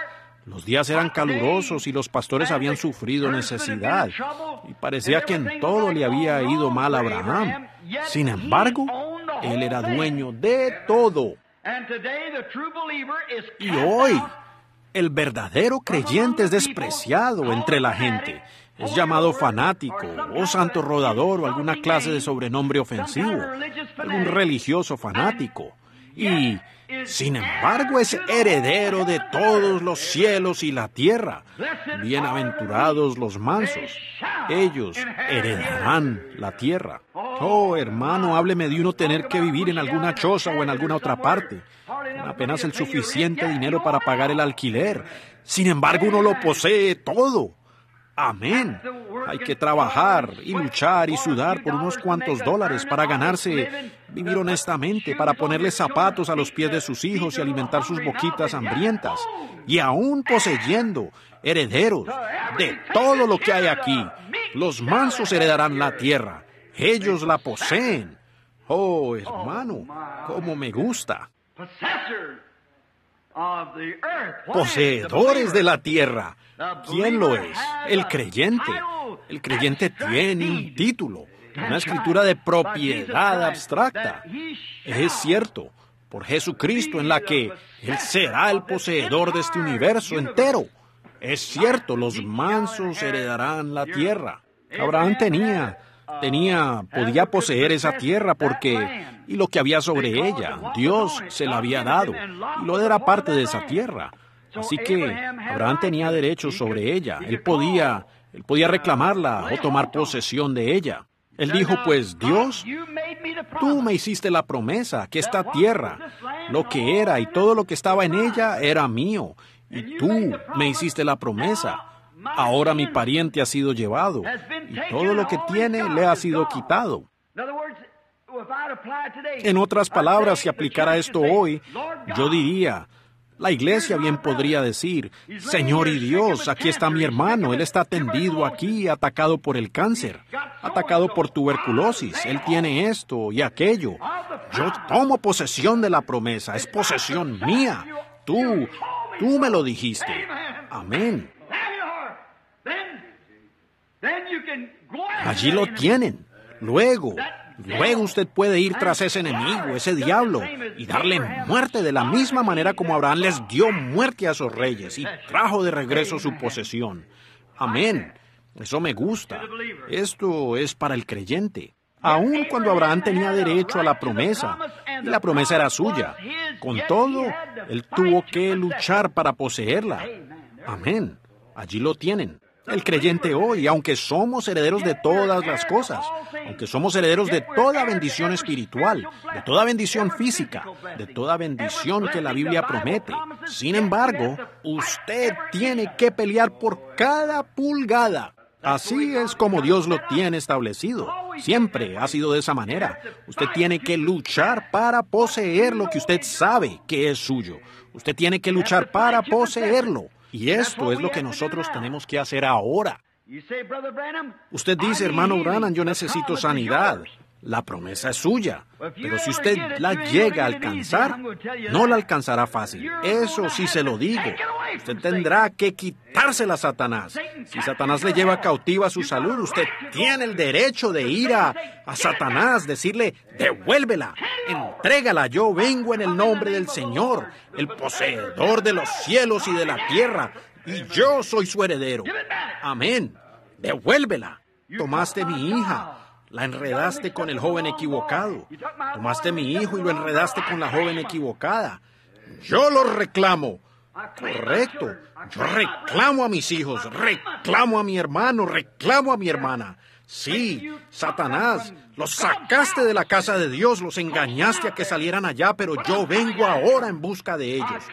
Los días eran calurosos y los pastores habían sufrido necesidad. Y parecía que en todo le había ido mal a Abraham. Sin embargo, él era dueño de todo. Y hoy, el verdadero creyente es despreciado entre la gente. Es llamado fanático, o santo rodador, o alguna clase de sobrenombre ofensivo, algún religioso fanático. Y, sin embargo, es heredero de todos los cielos y la tierra. Bienaventurados los mansos, ellos heredarán la tierra. Oh, hermano, hábleme de uno tener que vivir en alguna choza o en alguna otra parte, con apenas el suficiente dinero para pagar el alquiler. Sin embargo, uno lo posee todo. Amén. Hay que trabajar y luchar y sudar por unos cuantos dólares para ganarse, vivir honestamente, para ponerle zapatos a los pies de sus hijos y alimentar sus boquitas hambrientas. Y aún poseyendo herederos de todo lo que hay aquí, los mansos heredarán la tierra. Ellos la poseen. Oh, hermano, cómo me gusta. Poseedores de la tierra. ¿Quién lo es? El creyente. El creyente tiene un título, una escritura de propiedad abstracta. Es cierto, por Jesucristo en la que Él será el poseedor de este universo entero. Es cierto, los mansos heredarán la tierra. Abraham tenía, tenía, podía poseer esa tierra porque, y lo que había sobre ella, Dios se la había dado, y lo era parte de esa tierra. Así que Abraham tenía derecho sobre ella. Él podía, él podía reclamarla o tomar posesión de ella. Él dijo, pues Dios, tú me hiciste la promesa que esta tierra, lo que era y todo lo que estaba en ella era mío. Y tú me hiciste la promesa. Ahora mi pariente ha sido llevado y todo lo que tiene le ha sido quitado. En otras palabras, si aplicara esto hoy, yo diría, la iglesia bien podría decir, Señor y Dios, aquí está mi hermano, él está tendido aquí, atacado por el cáncer, atacado por tuberculosis, él tiene esto y aquello. Yo tomo posesión de la promesa, es posesión mía. Tú, tú me lo dijiste. Amén. Allí lo tienen. Luego, luego usted puede ir tras ese enemigo, ese diablo, y darle muerte de la misma manera como Abraham les dio muerte a esos reyes y trajo de regreso su posesión. Amén. Eso me gusta. Esto es para el creyente. Aun cuando Abraham tenía derecho a la promesa, y la promesa era suya, con todo, él tuvo que luchar para poseerla. Amén. Allí lo tienen. El creyente hoy, aunque somos herederos de todas las cosas, aunque somos herederos de toda bendición espiritual, de toda bendición física, de toda bendición que la Biblia promete, sin embargo, usted tiene que pelear por cada pulgada. Así es como Dios lo tiene establecido. Siempre ha sido de esa manera. Usted tiene que luchar para poseer lo que usted sabe que es suyo. Usted tiene que luchar para poseerlo. Y esto es lo que nosotros tenemos que hacer ahora. Usted dice, hermano Branham, yo necesito sanidad. La promesa es suya, pero si usted la llega a alcanzar, no la alcanzará fácil. Eso sí se lo digo. Usted tendrá que quitársela a Satanás. Si Satanás le lleva cautiva su salud, usted tiene el derecho de ir a, a Satanás, decirle, devuélvela, entrégala. Yo vengo en el nombre del Señor, el poseedor de los cielos y de la tierra, y yo soy su heredero. Amén. Devuélvela. Tomaste mi hija la enredaste con el joven equivocado. Tomaste mi hijo y lo enredaste con la joven equivocada. Yo lo reclamo. Correcto. Yo reclamo a mis hijos, reclamo a mi hermano, reclamo a mi hermana. Sí, Satanás, los sacaste de la casa de Dios, los engañaste a que salieran allá, pero yo vengo ahora en busca de ellos.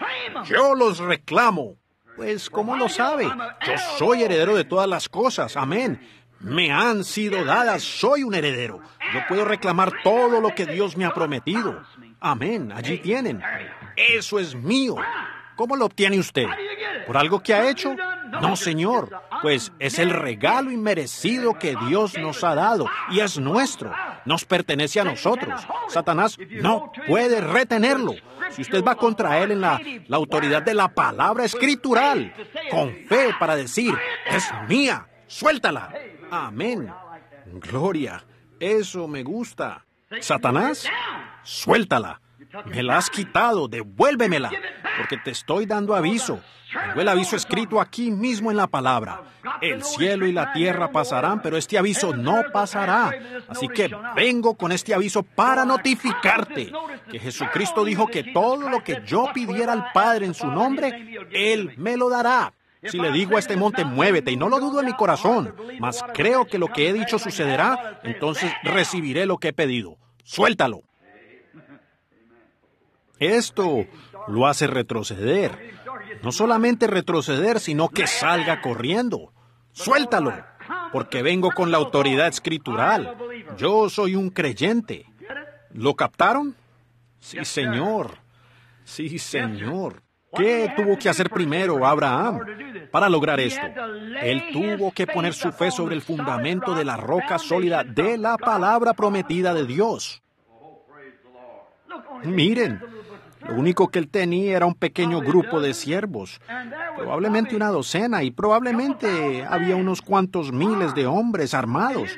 Yo los reclamo. Pues, ¿cómo lo sabe? Yo soy heredero de todas las cosas. Amén me han sido dadas, soy un heredero. Yo puedo reclamar todo lo que Dios me ha prometido. Amén, allí tienen. Eso es mío. ¿Cómo lo obtiene usted? ¿Por algo que ha hecho? No, Señor, pues es el regalo inmerecido que Dios nos ha dado y es nuestro. Nos pertenece a nosotros. Satanás no puede retenerlo. Si usted va contra él en la, la autoridad de la palabra escritural, con fe para decir, es mía, suéltala. Amén. Gloria. Eso me gusta. Satanás, suéltala. Me la has quitado, devuélvemela, porque te estoy dando aviso. Tengo el aviso escrito aquí mismo en la palabra. El cielo y la tierra pasarán, pero este aviso no pasará. Así que vengo con este aviso para notificarte que Jesucristo dijo que todo lo que yo pidiera al Padre en su nombre, Él me lo dará. Si le digo a este monte, muévete, y no lo dudo en mi corazón, mas creo que lo que he dicho sucederá, entonces recibiré lo que he pedido. Suéltalo. Esto lo hace retroceder. No solamente retroceder, sino que salga corriendo. Suéltalo, porque vengo con la autoridad escritural. Yo soy un creyente. ¿Lo captaron? Sí, señor. Sí, señor. ¿Qué tuvo que hacer primero Abraham para lograr esto? Él tuvo que poner su fe sobre el fundamento de la roca sólida de la palabra prometida de Dios. Miren, lo único que él tenía era un pequeño grupo de siervos, probablemente una docena, y probablemente había unos cuantos miles de hombres armados.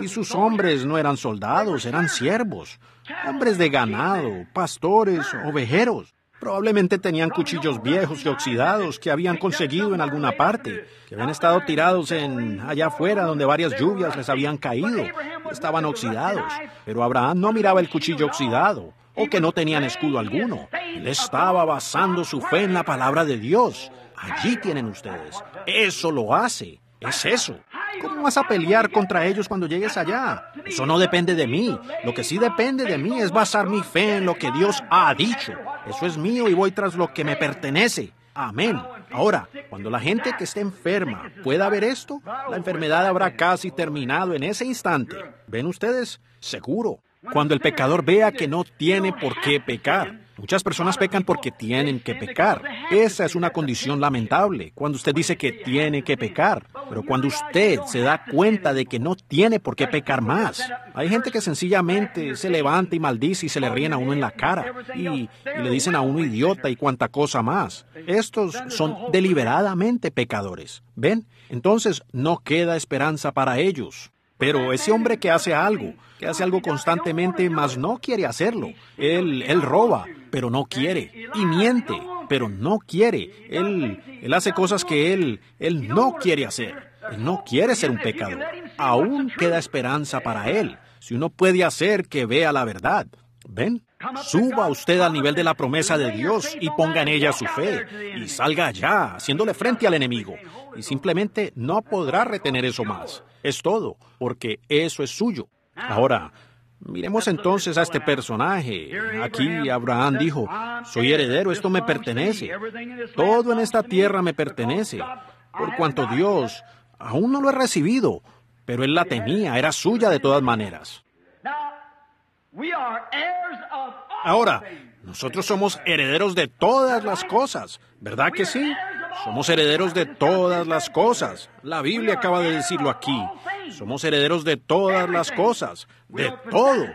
Y sus hombres no eran soldados, eran siervos, hombres de ganado, pastores, ovejeros. Probablemente tenían cuchillos viejos y oxidados que habían conseguido en alguna parte, que habían estado tirados en allá afuera donde varias lluvias les habían caído. Estaban oxidados. Pero Abraham no miraba el cuchillo oxidado o que no tenían escudo alguno. Él estaba basando su fe en la palabra de Dios. Allí tienen ustedes. Eso lo hace. Es eso. ¿Cómo vas a pelear contra ellos cuando llegues allá? Eso no depende de mí. Lo que sí depende de mí es basar mi fe en lo que Dios ha dicho. Eso es mío y voy tras lo que me pertenece. Amén. Ahora, cuando la gente que esté enferma pueda ver esto, la enfermedad habrá casi terminado en ese instante. ¿Ven ustedes? Seguro. Cuando el pecador vea que no tiene por qué pecar. Muchas personas pecan porque tienen que pecar. Esa es una condición lamentable, cuando usted dice que tiene que pecar. Pero cuando usted se da cuenta de que no tiene por qué pecar más, hay gente que sencillamente se levanta y maldice y se le ríen a uno en la cara y, le dicen a uno idiota y cuanta cosa más. Estos son deliberadamente pecadores. ¿Ven? Entonces no queda esperanza para ellos. Pero ese hombre que hace algo, que hace algo constantemente, mas no quiere hacerlo. Él, él roba, pero no quiere. Y miente, pero no quiere. Él, él hace cosas que él, él no quiere hacer. Él no quiere ser un pecador. Aún queda esperanza para él. Si uno puede hacer que vea la verdad. ¿Ven? Suba usted al nivel de la promesa de Dios y ponga en ella su fe y salga allá, haciéndole frente al enemigo. Y simplemente no podrá retener eso más. Es todo, porque eso es suyo. Ahora, miremos entonces a este personaje. Aquí Abraham dijo, soy heredero, esto me pertenece. Todo en esta tierra me pertenece. Por cuanto Dios aún no lo he recibido, pero él la tenía, era suya de todas maneras. Ahora, nosotros somos herederos de todas las cosas, ¿verdad que sí? Somos herederos de todas las cosas. La Biblia acaba de decirlo aquí. Somos herederos de todas las cosas, de todo.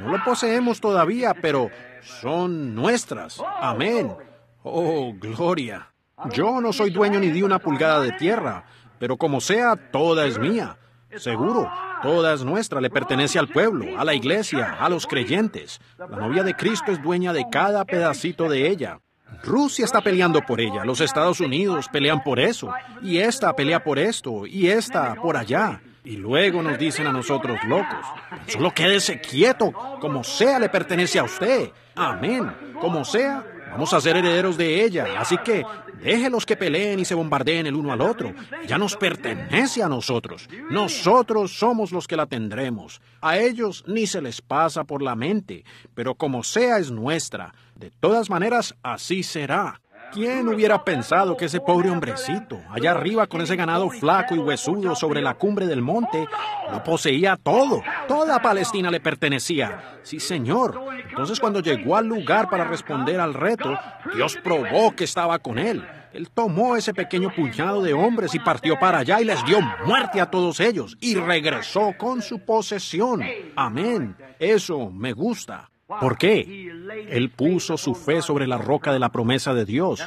No lo poseemos todavía, pero son nuestras. Amén. Oh, gloria. Yo no soy dueño ni de una pulgada de tierra, pero como sea, toda es mía. Seguro, toda es nuestra, le pertenece al pueblo, a la iglesia, a los creyentes. La novia de Cristo es dueña de cada pedacito de ella. Rusia está peleando por ella, los Estados Unidos pelean por eso, y esta pelea por esto, y esta por allá. Y luego nos dicen a nosotros locos, solo quédese quieto, como sea le pertenece a usted. Amén, como sea, vamos a ser herederos de ella, así que déjelos que peleen y se bombardeen el uno al otro. Ya nos pertenece a nosotros. Nosotros somos los que la tendremos. A ellos ni se les pasa por la mente, pero como sea es nuestra. De todas maneras, así será. ¿Quién hubiera pensado que ese pobre hombrecito, allá arriba con ese ganado flaco y huesudo sobre la cumbre del monte, lo poseía todo? Toda Palestina le pertenecía. Sí, señor. Entonces cuando llegó al lugar para responder al reto, Dios probó que estaba con él. Él tomó ese pequeño puñado de hombres y partió para allá y les dio muerte a todos ellos y regresó con su posesión. Amén. Eso me gusta. ¿Por qué? Él puso su fe sobre la roca de la promesa de Dios.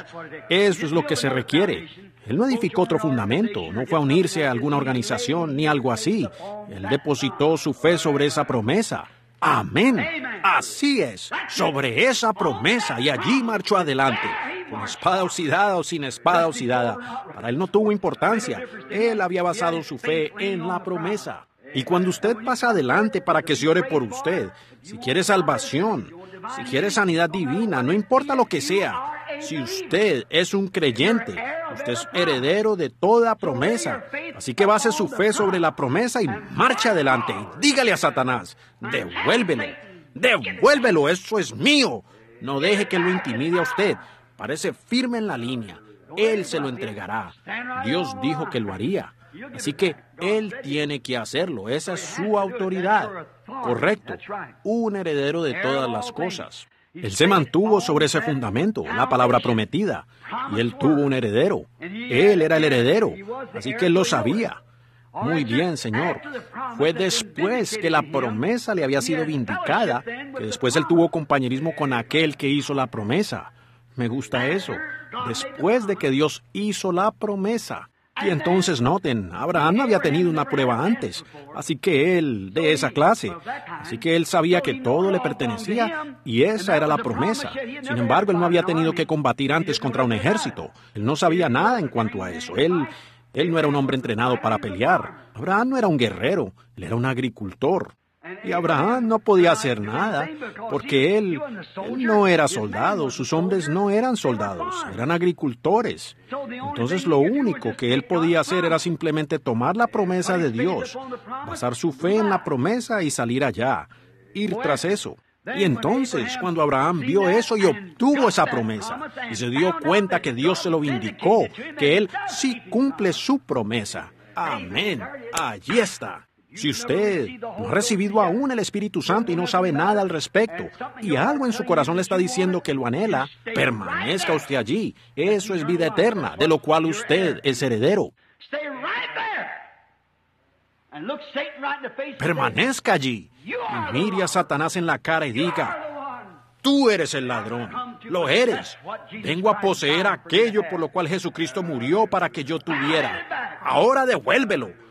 Eso es lo que se requiere. Él no edificó otro fundamento, no fue a unirse a alguna organización ni algo así. Él depositó su fe sobre esa promesa. Amén. Así es, sobre esa promesa y allí marchó adelante, con espada oxidada o sin espada oxidada. Para él no tuvo importancia. Él había basado su fe en la promesa. Y cuando usted pasa adelante para que se ore por usted, si quiere salvación, si quiere sanidad divina, no importa lo que sea, si usted es un creyente, usted es heredero de toda promesa. Así que base su fe sobre la promesa y marche adelante. Y dígale a Satanás, devuélvelo, devuélvelo, eso es mío. No deje que lo intimide a usted. Parece firme en la línea. Él se lo entregará. Dios dijo que lo haría. Así que Él tiene que hacerlo. Esa es su autoridad. Correcto. Un heredero de todas las cosas. Él se mantuvo sobre ese fundamento, la palabra prometida, y él tuvo un heredero. Él era el heredero, así que él lo sabía. Muy bien, Señor. Fue después que la promesa le había sido vindicada, que después él tuvo compañerismo con aquel que hizo la promesa. Me gusta eso. Después de que Dios hizo la promesa. Y entonces noten, Abraham no había tenido una prueba antes, así que él, de esa clase, así que él sabía que todo le pertenecía y esa era la promesa. Sin embargo, él no había tenido que combatir antes contra un ejército, él no sabía nada en cuanto a eso, él, él no era un hombre entrenado para pelear, Abraham no era un guerrero, él era un agricultor. Y Abraham no podía hacer nada porque él, no era soldado, sus hombres no eran soldados, eran agricultores. Entonces lo único que él podía hacer era simplemente tomar la promesa de Dios, basar su fe en la promesa y salir allá, ir tras eso. Y entonces, cuando Abraham vio eso y obtuvo esa promesa, y se dio cuenta que Dios se lo vindicó, que él sí cumple su promesa. Amén. Allí está. Si usted no ha recibido aún el Espíritu Santo y no sabe nada al respecto, y algo en su corazón le está diciendo que lo anhela, permanezca usted allí. Eso es vida eterna, de lo cual usted es heredero. permanezca allí y mire a Satanás en la cara y diga, tú eres el ladrón, lo eres. Vengo a poseer aquello por lo cual Jesucristo murió para que yo tuviera. Ahora devuélvelo.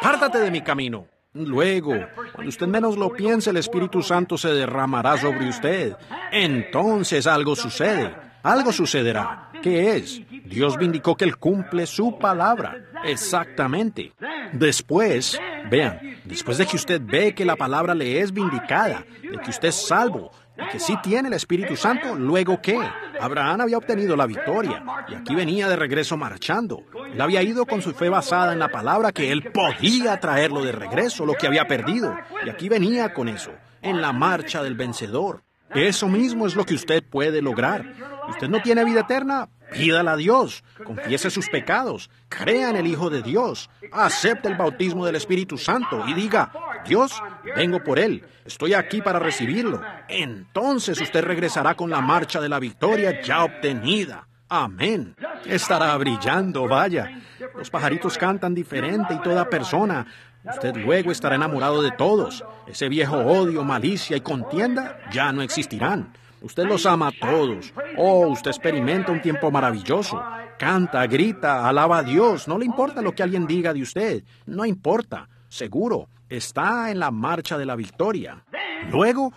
Pártate de mi camino. Luego, cuando usted menos lo piense, el Espíritu Santo se derramará sobre usted. Entonces algo sucede. Algo sucederá. ¿Qué es? Dios vindicó que Él cumple su palabra. Exactamente. Después, vean, después de que usted ve que la palabra le es vindicada, de que usted es salvo, que sí tiene el Espíritu Santo, luego qué? Abraham había obtenido la victoria y aquí venía de regreso marchando. Él había ido con su fe basada en la palabra que él podía traerlo de regreso, lo que había perdido. Y aquí venía con eso, en la marcha del vencedor. Eso mismo es lo que usted puede lograr. ¿Usted no tiene vida eterna? Pídala a Dios, confiese sus pecados, crea en el Hijo de Dios, acepte el bautismo del Espíritu Santo y diga, Dios, vengo por Él, estoy aquí para recibirlo. Entonces usted regresará con la marcha de la victoria ya obtenida. Amén. Estará brillando, vaya. Los pajaritos cantan diferente y toda persona. Usted luego estará enamorado de todos. Ese viejo odio, malicia y contienda ya no existirán. Usted los ama a todos. Oh, usted experimenta un tiempo maravilloso. Canta, grita, alaba a Dios. No le importa lo que alguien diga de usted. No importa. Seguro, está en la marcha de la victoria. Luego,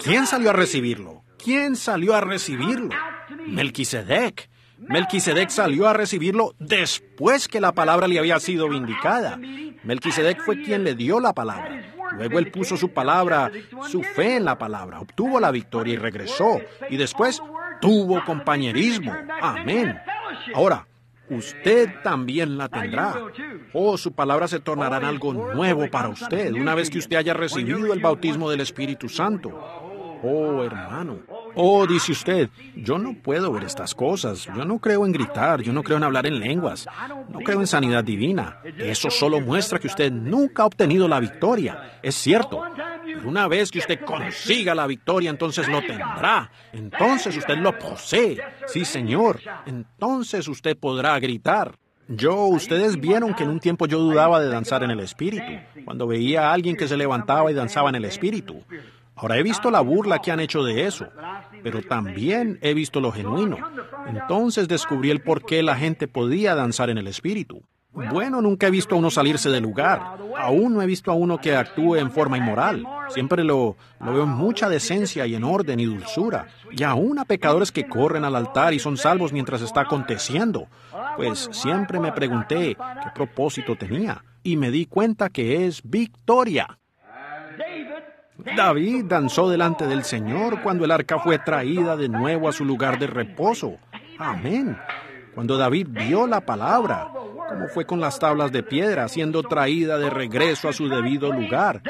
¿quién salió a recibirlo? ¿Quién salió a recibirlo? Melquisedec. Melquisedec salió a recibirlo después que la palabra le había sido vindicada. Melquisedec fue quien le dio la palabra. Luego él puso su palabra, su fe en la palabra, obtuvo la victoria y regresó. Y después tuvo compañerismo. Amén. Ahora, usted también la tendrá. Oh, su palabra se tornará en algo nuevo para usted una vez que usted haya recibido el bautismo del Espíritu Santo. Oh, hermano. Oh, dice usted, yo no puedo ver estas cosas. Yo no creo en gritar, yo no creo en hablar en lenguas, no creo en sanidad divina. Eso solo muestra que usted nunca ha obtenido la victoria. Es cierto. Pero una vez que usted consiga la victoria, entonces lo tendrá. Entonces usted lo posee. Sí, Señor. Entonces usted podrá gritar. Yo, ustedes vieron que en un tiempo yo dudaba de danzar en el espíritu, cuando veía a alguien que se levantaba y danzaba en el espíritu. Ahora he visto la burla que han hecho de eso, pero también he visto lo genuino. Entonces descubrí el por qué la gente podía danzar en el espíritu. Bueno, nunca he visto a uno salirse del lugar. Aún no he visto a uno que actúe en forma inmoral. Siempre lo, lo veo en mucha decencia y en orden y dulzura. Y aún a pecadores que corren al altar y son salvos mientras está aconteciendo. Pues siempre me pregunté qué propósito tenía. Y me di cuenta que es victoria. David danzó delante del Señor cuando el arca fue traída de nuevo a su lugar de reposo. Amén. Cuando David vio la palabra, como fue con las tablas de piedra siendo traída de regreso a su debido lugar,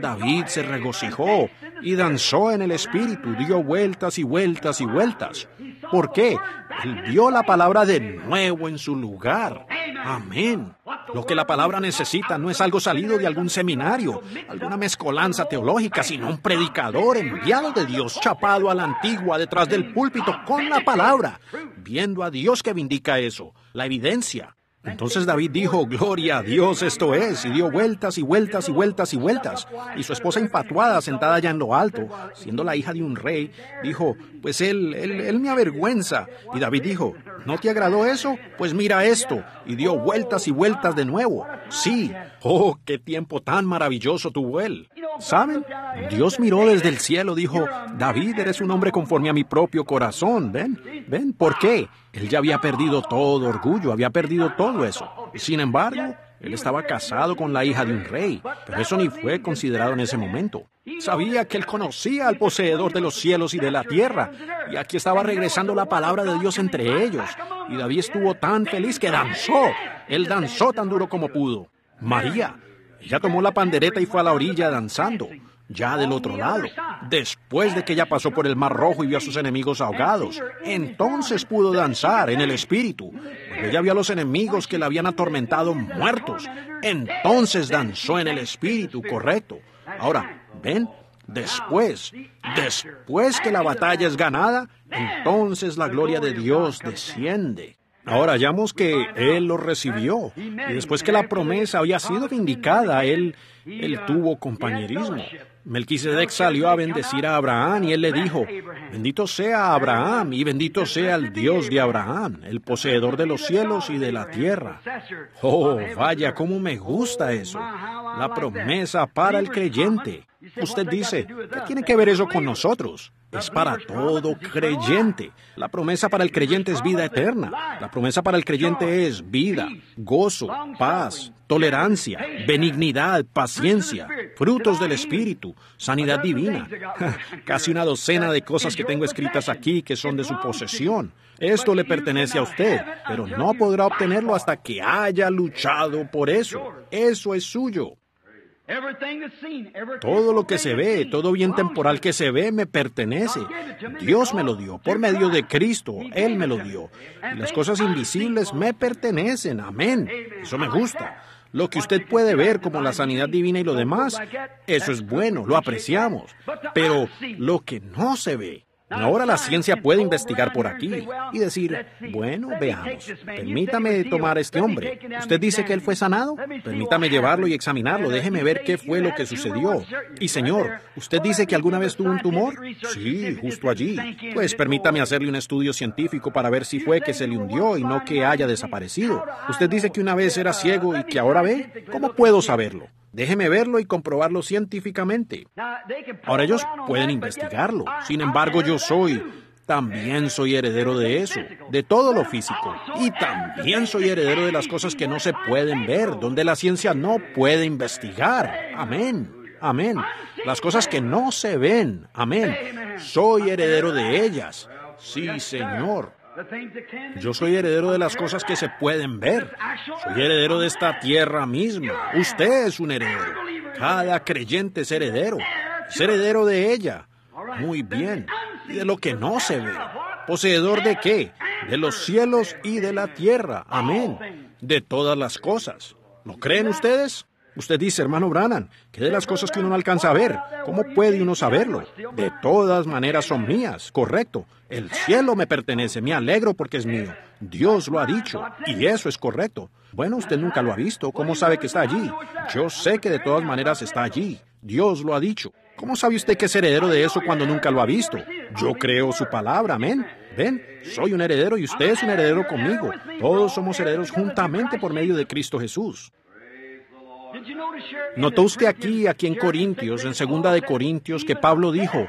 David se regocijó y danzó en el espíritu, dio vueltas y vueltas y vueltas. ¿Por qué? Él vio la palabra de nuevo en su lugar. Amén. Lo que la palabra necesita no es algo salido de algún seminario, alguna mezcolanza teológica, sino un predicador enviado de Dios, chapado a la antigua detrás del púlpito con la palabra, viendo a Dios que vindica eso, la evidencia. Entonces David dijo, Gloria a Dios, esto es, y dio vueltas y vueltas y vueltas y vueltas. Y su esposa infatuada, sentada allá en lo alto, siendo la hija de un rey, dijo, pues él, él, él me avergüenza. Y David dijo, ¿no te agradó eso? Pues mira esto. Y dio vueltas y vueltas de nuevo. Sí, oh, qué tiempo tan maravilloso tuvo él. ¿Saben? Dios miró desde el cielo, dijo, David, eres un hombre conforme a mi propio corazón. ¿Ven? ¿Ven? ¿Por qué? Él ya había perdido todo orgullo, había perdido todo eso. Sin embargo, él estaba casado con la hija de un rey, pero eso ni fue considerado en ese momento. Sabía que él conocía al poseedor de los cielos y de la tierra, y aquí estaba regresando la palabra de Dios entre ellos. Y David estuvo tan feliz que danzó. Él danzó tan duro como pudo. María, ella tomó la pandereta y fue a la orilla danzando, ya del otro lado, después de que ella pasó por el Mar Rojo y vio a sus enemigos ahogados. Entonces pudo danzar en el Espíritu. Cuando ella vio a los enemigos que la habían atormentado muertos, entonces danzó en el Espíritu, correcto. Ahora, ven, después, después que la batalla es ganada, entonces la gloria de Dios desciende. Ahora hallamos que él lo recibió. Y después que la promesa había sido vindicada, él, él tuvo compañerismo. Melquisedec salió a bendecir a Abraham y él le dijo, bendito sea Abraham y bendito sea el Dios de Abraham, el poseedor de los cielos y de la tierra. Oh, vaya, cómo me gusta eso. La promesa para el creyente. Usted dice, ¿qué tiene que ver eso con nosotros? Es para todo creyente. La promesa para el creyente es vida eterna. La promesa para el creyente es vida, gozo, paz, tolerancia, benignidad, paciencia, frutos del Espíritu, sanidad divina. Casi una docena de cosas que tengo escritas aquí que son de su posesión. Esto le pertenece a usted, pero no podrá obtenerlo hasta que haya luchado por eso. Eso es suyo. Todo lo que se ve, todo bien temporal que se ve, me pertenece. Dios me lo dio por medio de Cristo. Él me lo dio. Y las cosas invisibles me pertenecen. Amén. Eso me gusta. Lo que usted puede ver como la sanidad divina y lo demás, eso es bueno, lo apreciamos. Pero lo que no se ve, Ahora la ciencia puede investigar por aquí y decir, bueno, veamos, permítame tomar a este hombre. ¿Usted dice que él fue sanado? Permítame llevarlo y examinarlo, déjeme ver qué fue lo que sucedió. Y señor, ¿usted dice que alguna vez tuvo un tumor? Sí, justo allí. Pues permítame hacerle un estudio científico para ver si fue que se le hundió y no que haya desaparecido. ¿Usted dice que una vez era ciego y que ahora ve? ¿Cómo puedo saberlo? Déjeme verlo y comprobarlo científicamente. Ahora ellos pueden investigarlo. Sin embargo, yo soy, también soy heredero de eso, de todo lo físico. Y también soy heredero de las cosas que no se pueden ver, donde la ciencia no puede investigar. Amén. Amén. Las cosas que no se ven. Amén. Soy heredero de ellas. Sí, Señor. Yo soy heredero de las cosas que se pueden ver. Soy heredero de esta tierra misma. Usted es un heredero. Cada creyente es heredero. Es heredero de ella. Muy bien. Y de lo que no se ve. ¿Poseedor de qué? De los cielos y de la tierra. Amén. De todas las cosas. ¿Lo creen ustedes? Usted dice, hermano Brannan, que de las cosas que uno no alcanza a ver, ¿cómo puede uno saberlo? De todas maneras son mías, correcto. El cielo me pertenece, me alegro porque es mío. Dios lo ha dicho, y eso es correcto. Bueno, usted nunca lo ha visto, ¿cómo sabe que está allí? Yo sé que de todas maneras está allí. Dios lo ha dicho. ¿Cómo sabe usted que es heredero de eso cuando nunca lo ha visto? Yo creo su palabra, amén. Ven, soy un heredero y usted es un heredero conmigo. Todos somos herederos juntamente por medio de Cristo Jesús. ¿Notó usted aquí, aquí en Corintios, en segunda de Corintios, que Pablo dijo,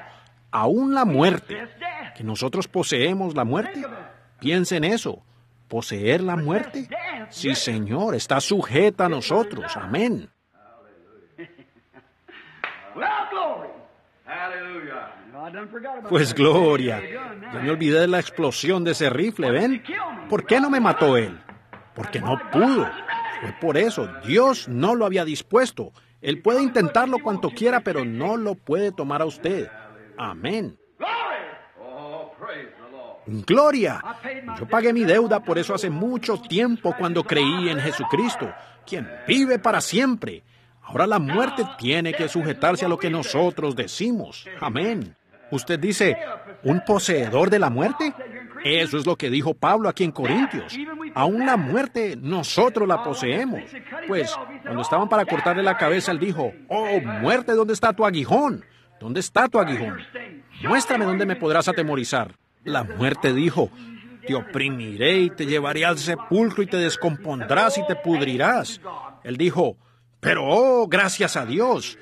aún la muerte, que nosotros poseemos la muerte? Piense en eso. ¿Poseer la muerte? Sí, Señor, está sujeta a nosotros. Amén. Pues gloria. Ya me olvidé de la explosión de ese rifle, ¿ven? ¿Por qué no me mató él? Porque no pudo. Fue por eso, Dios no lo había dispuesto. Él puede intentarlo cuanto quiera, pero no lo puede tomar a usted. Amén. Gloria. Yo pagué mi deuda por eso hace mucho tiempo cuando creí en Jesucristo, quien vive para siempre. Ahora la muerte tiene que sujetarse a lo que nosotros decimos. Amén. Usted dice, ¿un poseedor de la muerte? Eso es lo que dijo Pablo aquí en Corintios. Aún la muerte nosotros la poseemos. Pues cuando estaban para cortarle la cabeza, él dijo, oh muerte, ¿dónde está tu aguijón? ¿Dónde está tu aguijón? Muéstrame dónde me podrás atemorizar. La muerte dijo, te oprimiré y te llevaré al sepulcro y te descompondrás y te pudrirás. Él dijo, pero oh, gracias a Dios,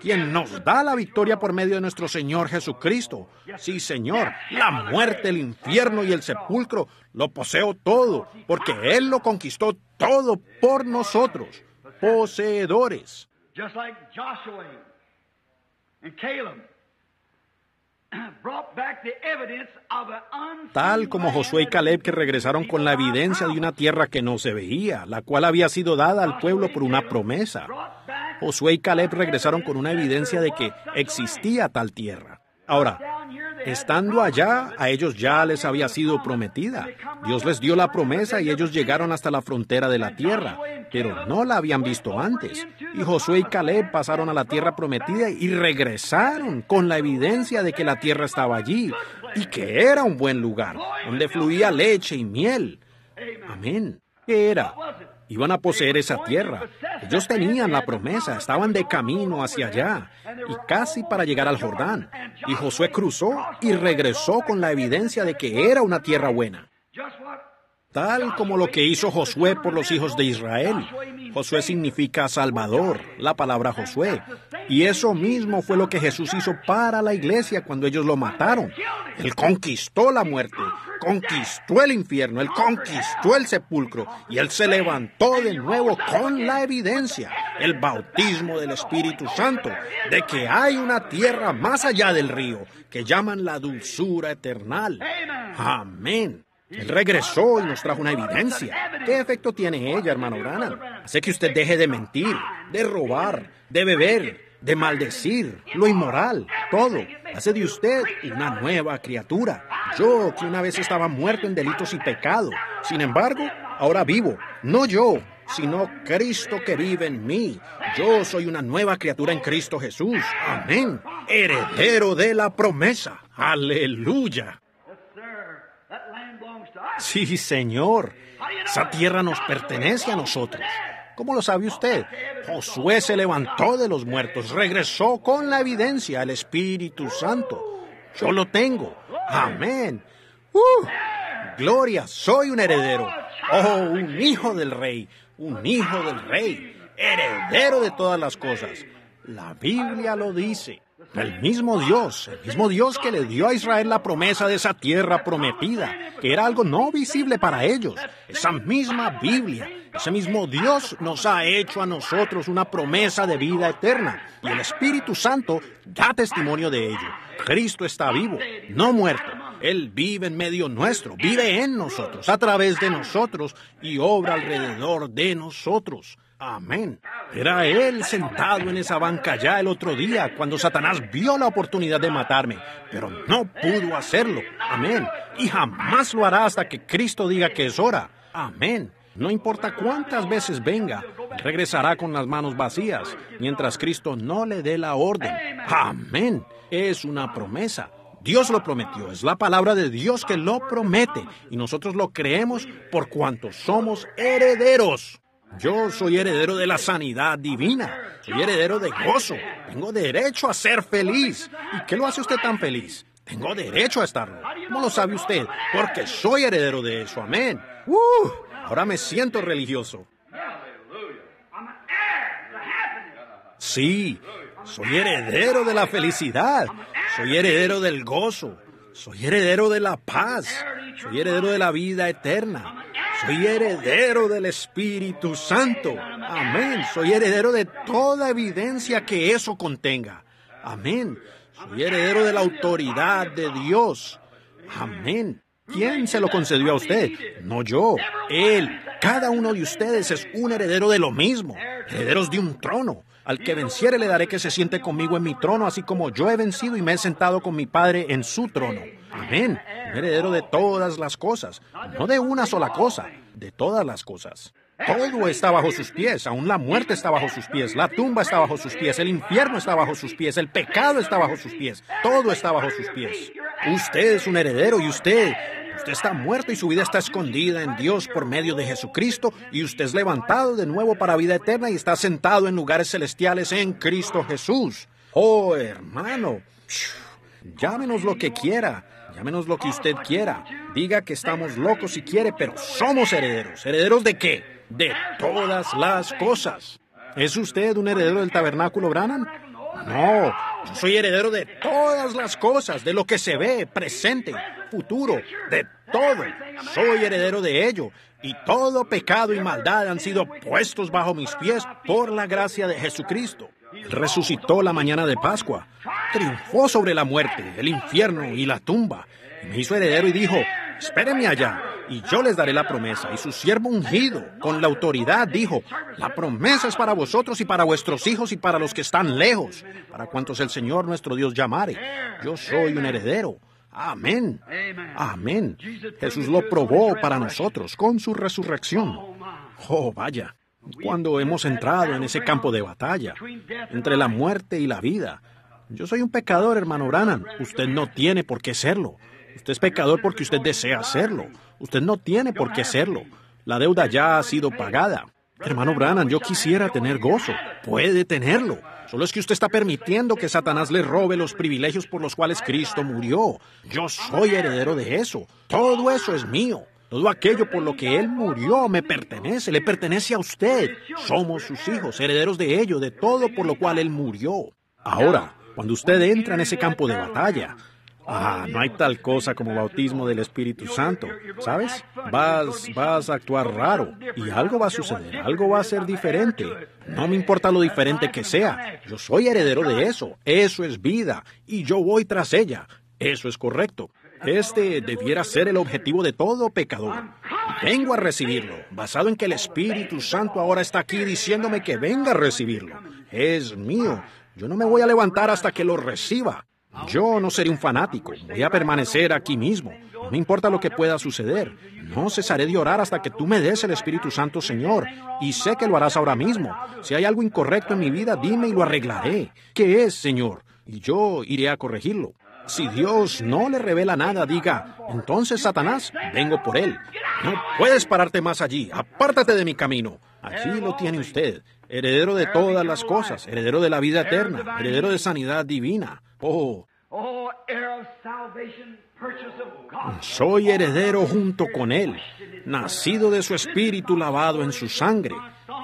quien nos da la victoria por medio de nuestro Señor Jesucristo. Sí, Señor, la muerte, el infierno y el sepulcro lo poseo todo, porque Él lo conquistó todo por nosotros, poseedores. Tal como Josué y Caleb que regresaron con la evidencia de una tierra que no se veía, la cual había sido dada al pueblo por una promesa. Josué y Caleb regresaron con una evidencia de que existía tal tierra. Ahora, estando allá, a ellos ya les había sido prometida. Dios les dio la promesa y ellos llegaron hasta la frontera de la tierra, pero no la habían visto antes. Y Josué y Caleb pasaron a la tierra prometida y regresaron con la evidencia de que la tierra estaba allí y que era un buen lugar, donde fluía leche y miel. Amén. ¿Qué era? Iban a poseer esa tierra. Ellos tenían la promesa, estaban de camino hacia allá y casi para llegar al Jordán. Y Josué cruzó y regresó con la evidencia de que era una tierra buena. Tal como lo que hizo Josué por los hijos de Israel. Josué significa Salvador, la palabra Josué. Y eso mismo fue lo que Jesús hizo para la iglesia cuando ellos lo mataron. Él conquistó la muerte, conquistó el infierno, él conquistó el sepulcro y él se levantó de nuevo con la evidencia, el bautismo del Espíritu Santo, de que hay una tierra más allá del río que llaman la dulzura eternal. Amén. Él regresó y nos trajo una evidencia. ¿Qué efecto tiene ella, hermano Branham? Hace que usted deje de mentir, de robar, de beber, de maldecir, lo inmoral, todo. Hace de usted una nueva criatura. Yo, que una vez estaba muerto en delitos y pecado, sin embargo, ahora vivo. No yo, sino Cristo que vive en mí. Yo soy una nueva criatura en Cristo Jesús. Amén. Heredero de la promesa. Aleluya. Sí, Señor. Esa tierra nos pertenece a nosotros. ¿Cómo lo sabe usted? Josué se levantó de los muertos, regresó con la evidencia, el Espíritu Santo. Yo lo tengo. Amén. ¡Uh! Gloria, soy un heredero. Oh, un hijo del rey, un hijo del rey, heredero de todas las cosas. La Biblia lo dice. El mismo Dios, el mismo Dios que le dio a Israel la promesa de esa tierra prometida, que era algo no visible para ellos. Esa misma Biblia, ese mismo Dios nos ha hecho a nosotros una promesa de vida eterna. Y el Espíritu Santo da testimonio de ello. Cristo está vivo, no muerto. Él vive en medio nuestro, vive en nosotros, a través de nosotros y obra alrededor de nosotros. Amén. Era él sentado en esa banca ya el otro día cuando Satanás vio la oportunidad de matarme, pero no pudo hacerlo. Amén. Y jamás lo hará hasta que Cristo diga que es hora. Amén. No importa cuántas veces venga, regresará con las manos vacías, mientras Cristo no le dé la orden. Amén. Es una promesa. Dios lo prometió, es la palabra de Dios que lo promete, y nosotros lo creemos por cuanto somos herederos. Yo soy heredero de la sanidad divina. Soy heredero de gozo. Tengo derecho a ser feliz. ¿Y qué lo hace usted tan feliz? Tengo derecho a estarlo. ¿Cómo lo sabe usted? Porque soy heredero de eso. Amén. ¡Uh! Ahora me siento religioso. Sí, soy heredero de la felicidad. Soy heredero del gozo. Soy heredero de la paz. Soy heredero de la vida eterna. Soy heredero del Espíritu Santo. Amén. Soy heredero de toda evidencia que eso contenga. Amén. Soy heredero de la autoridad de Dios. Amén. ¿Quién se lo concedió a usted? No yo. Él. Cada uno de ustedes es un heredero de lo mismo. Herederos de un trono. Al que venciere le daré que se siente conmigo en mi trono, así como yo he vencido y me he sentado con mi Padre en su trono. Amén. Un heredero de todas las cosas, no de una sola cosa, de todas las cosas. Todo está bajo sus pies, aún la muerte está bajo sus pies, la tumba está bajo sus pies, el infierno está bajo sus pies, el pecado está bajo sus pies, todo está bajo sus pies. Usted es un heredero y usted, usted está muerto y su vida está escondida en Dios por medio de Jesucristo y usted es levantado de nuevo para vida eterna y está sentado en lugares celestiales en Cristo Jesús. Oh, hermano, llámenos lo que quiera. Llámenos lo que usted quiera. Diga que estamos locos si quiere, pero somos herederos. ¿Herederos de qué? De todas las cosas. ¿Es usted un heredero del tabernáculo Branham? No, yo soy heredero de todas las cosas, de lo que se ve, presente, futuro, de todo. Soy heredero de ello. Y todo pecado y maldad han sido puestos bajo mis pies por la gracia de Jesucristo. Resucitó la mañana de Pascua, triunfó sobre la muerte, el infierno y la tumba. Me hizo heredero y dijo, espérenme allá, y yo les daré la promesa. Y su siervo ungido, con la autoridad, dijo, la promesa es para vosotros y para vuestros hijos y para los que están lejos, para cuantos el Señor nuestro Dios llamare. Yo soy un heredero. Amén. Amén. Jesús lo probó para nosotros con su resurrección. Oh, vaya. Cuando hemos entrado en ese campo de batalla, entre la muerte y la vida. Yo soy un pecador, hermano Branham. Usted no tiene por qué serlo. Usted es pecador porque usted desea serlo. Usted no tiene por qué serlo. La deuda ya ha sido pagada. Hermano Branham, yo quisiera tener gozo. Puede tenerlo. Solo es que usted está permitiendo que Satanás le robe los privilegios por los cuales Cristo murió. Yo soy heredero de eso. Todo eso es mío. Todo aquello por lo que Él murió me pertenece, le pertenece a usted. Somos sus hijos, herederos de ello, de todo por lo cual Él murió. Ahora, cuando usted entra en ese campo de batalla, Ah, no hay tal cosa como bautismo del Espíritu Santo, ¿sabes? Vas, vas a actuar raro y algo va a suceder, algo va a ser diferente. No me importa lo diferente que sea, yo soy heredero de eso, eso es vida y yo voy tras ella, eso es correcto. Este debiera ser el objetivo de todo pecador. Vengo a recibirlo, basado en que el Espíritu Santo ahora está aquí diciéndome que venga a recibirlo. Es mío, yo no me voy a levantar hasta que lo reciba. Yo no seré un fanático, voy a permanecer aquí mismo. No me importa lo que pueda suceder. No cesaré de orar hasta que tú me des el Espíritu Santo, Señor. Y sé que lo harás ahora mismo. Si hay algo incorrecto en mi vida, dime y lo arreglaré. ¿Qué es, Señor? Y yo iré a corregirlo. Si Dios no le revela nada, diga, entonces Satanás, vengo por él. No puedes pararte más allí. Apártate de mi camino. Allí lo tiene usted, heredero de todas las cosas, heredero de la vida eterna, heredero de sanidad divina. Oh, soy heredero junto con Él, nacido de su espíritu lavado en su sangre.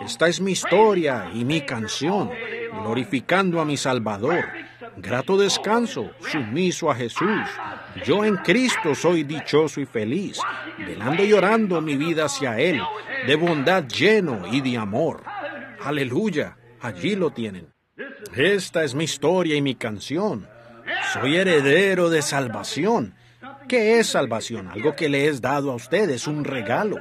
Esta es mi historia y mi canción, glorificando a mi Salvador. Grato descanso, sumiso a Jesús. Yo en Cristo soy dichoso y feliz, velando y orando mi vida hacia Él, de bondad lleno y de amor. Aleluya, allí lo tienen. Esta es mi historia y mi canción. Soy heredero de salvación. ¿Qué es salvación? Algo que le es dado a ustedes, un regalo.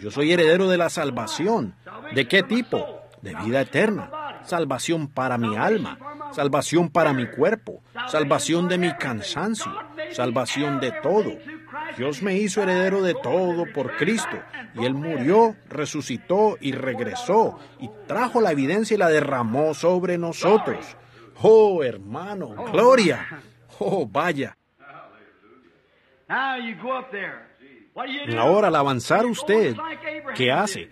Yo soy heredero de la salvación. ¿De qué tipo? De vida eterna. Salvación para mi alma. Salvación para mi cuerpo. Salvación de mi cansancio. Salvación de todo. Dios me hizo heredero de todo por Cristo, y Él murió, resucitó y regresó, y trajo la evidencia y la derramó sobre nosotros. Oh, hermano, gloria. Oh, vaya. Ahora, al avanzar usted, ¿qué hace?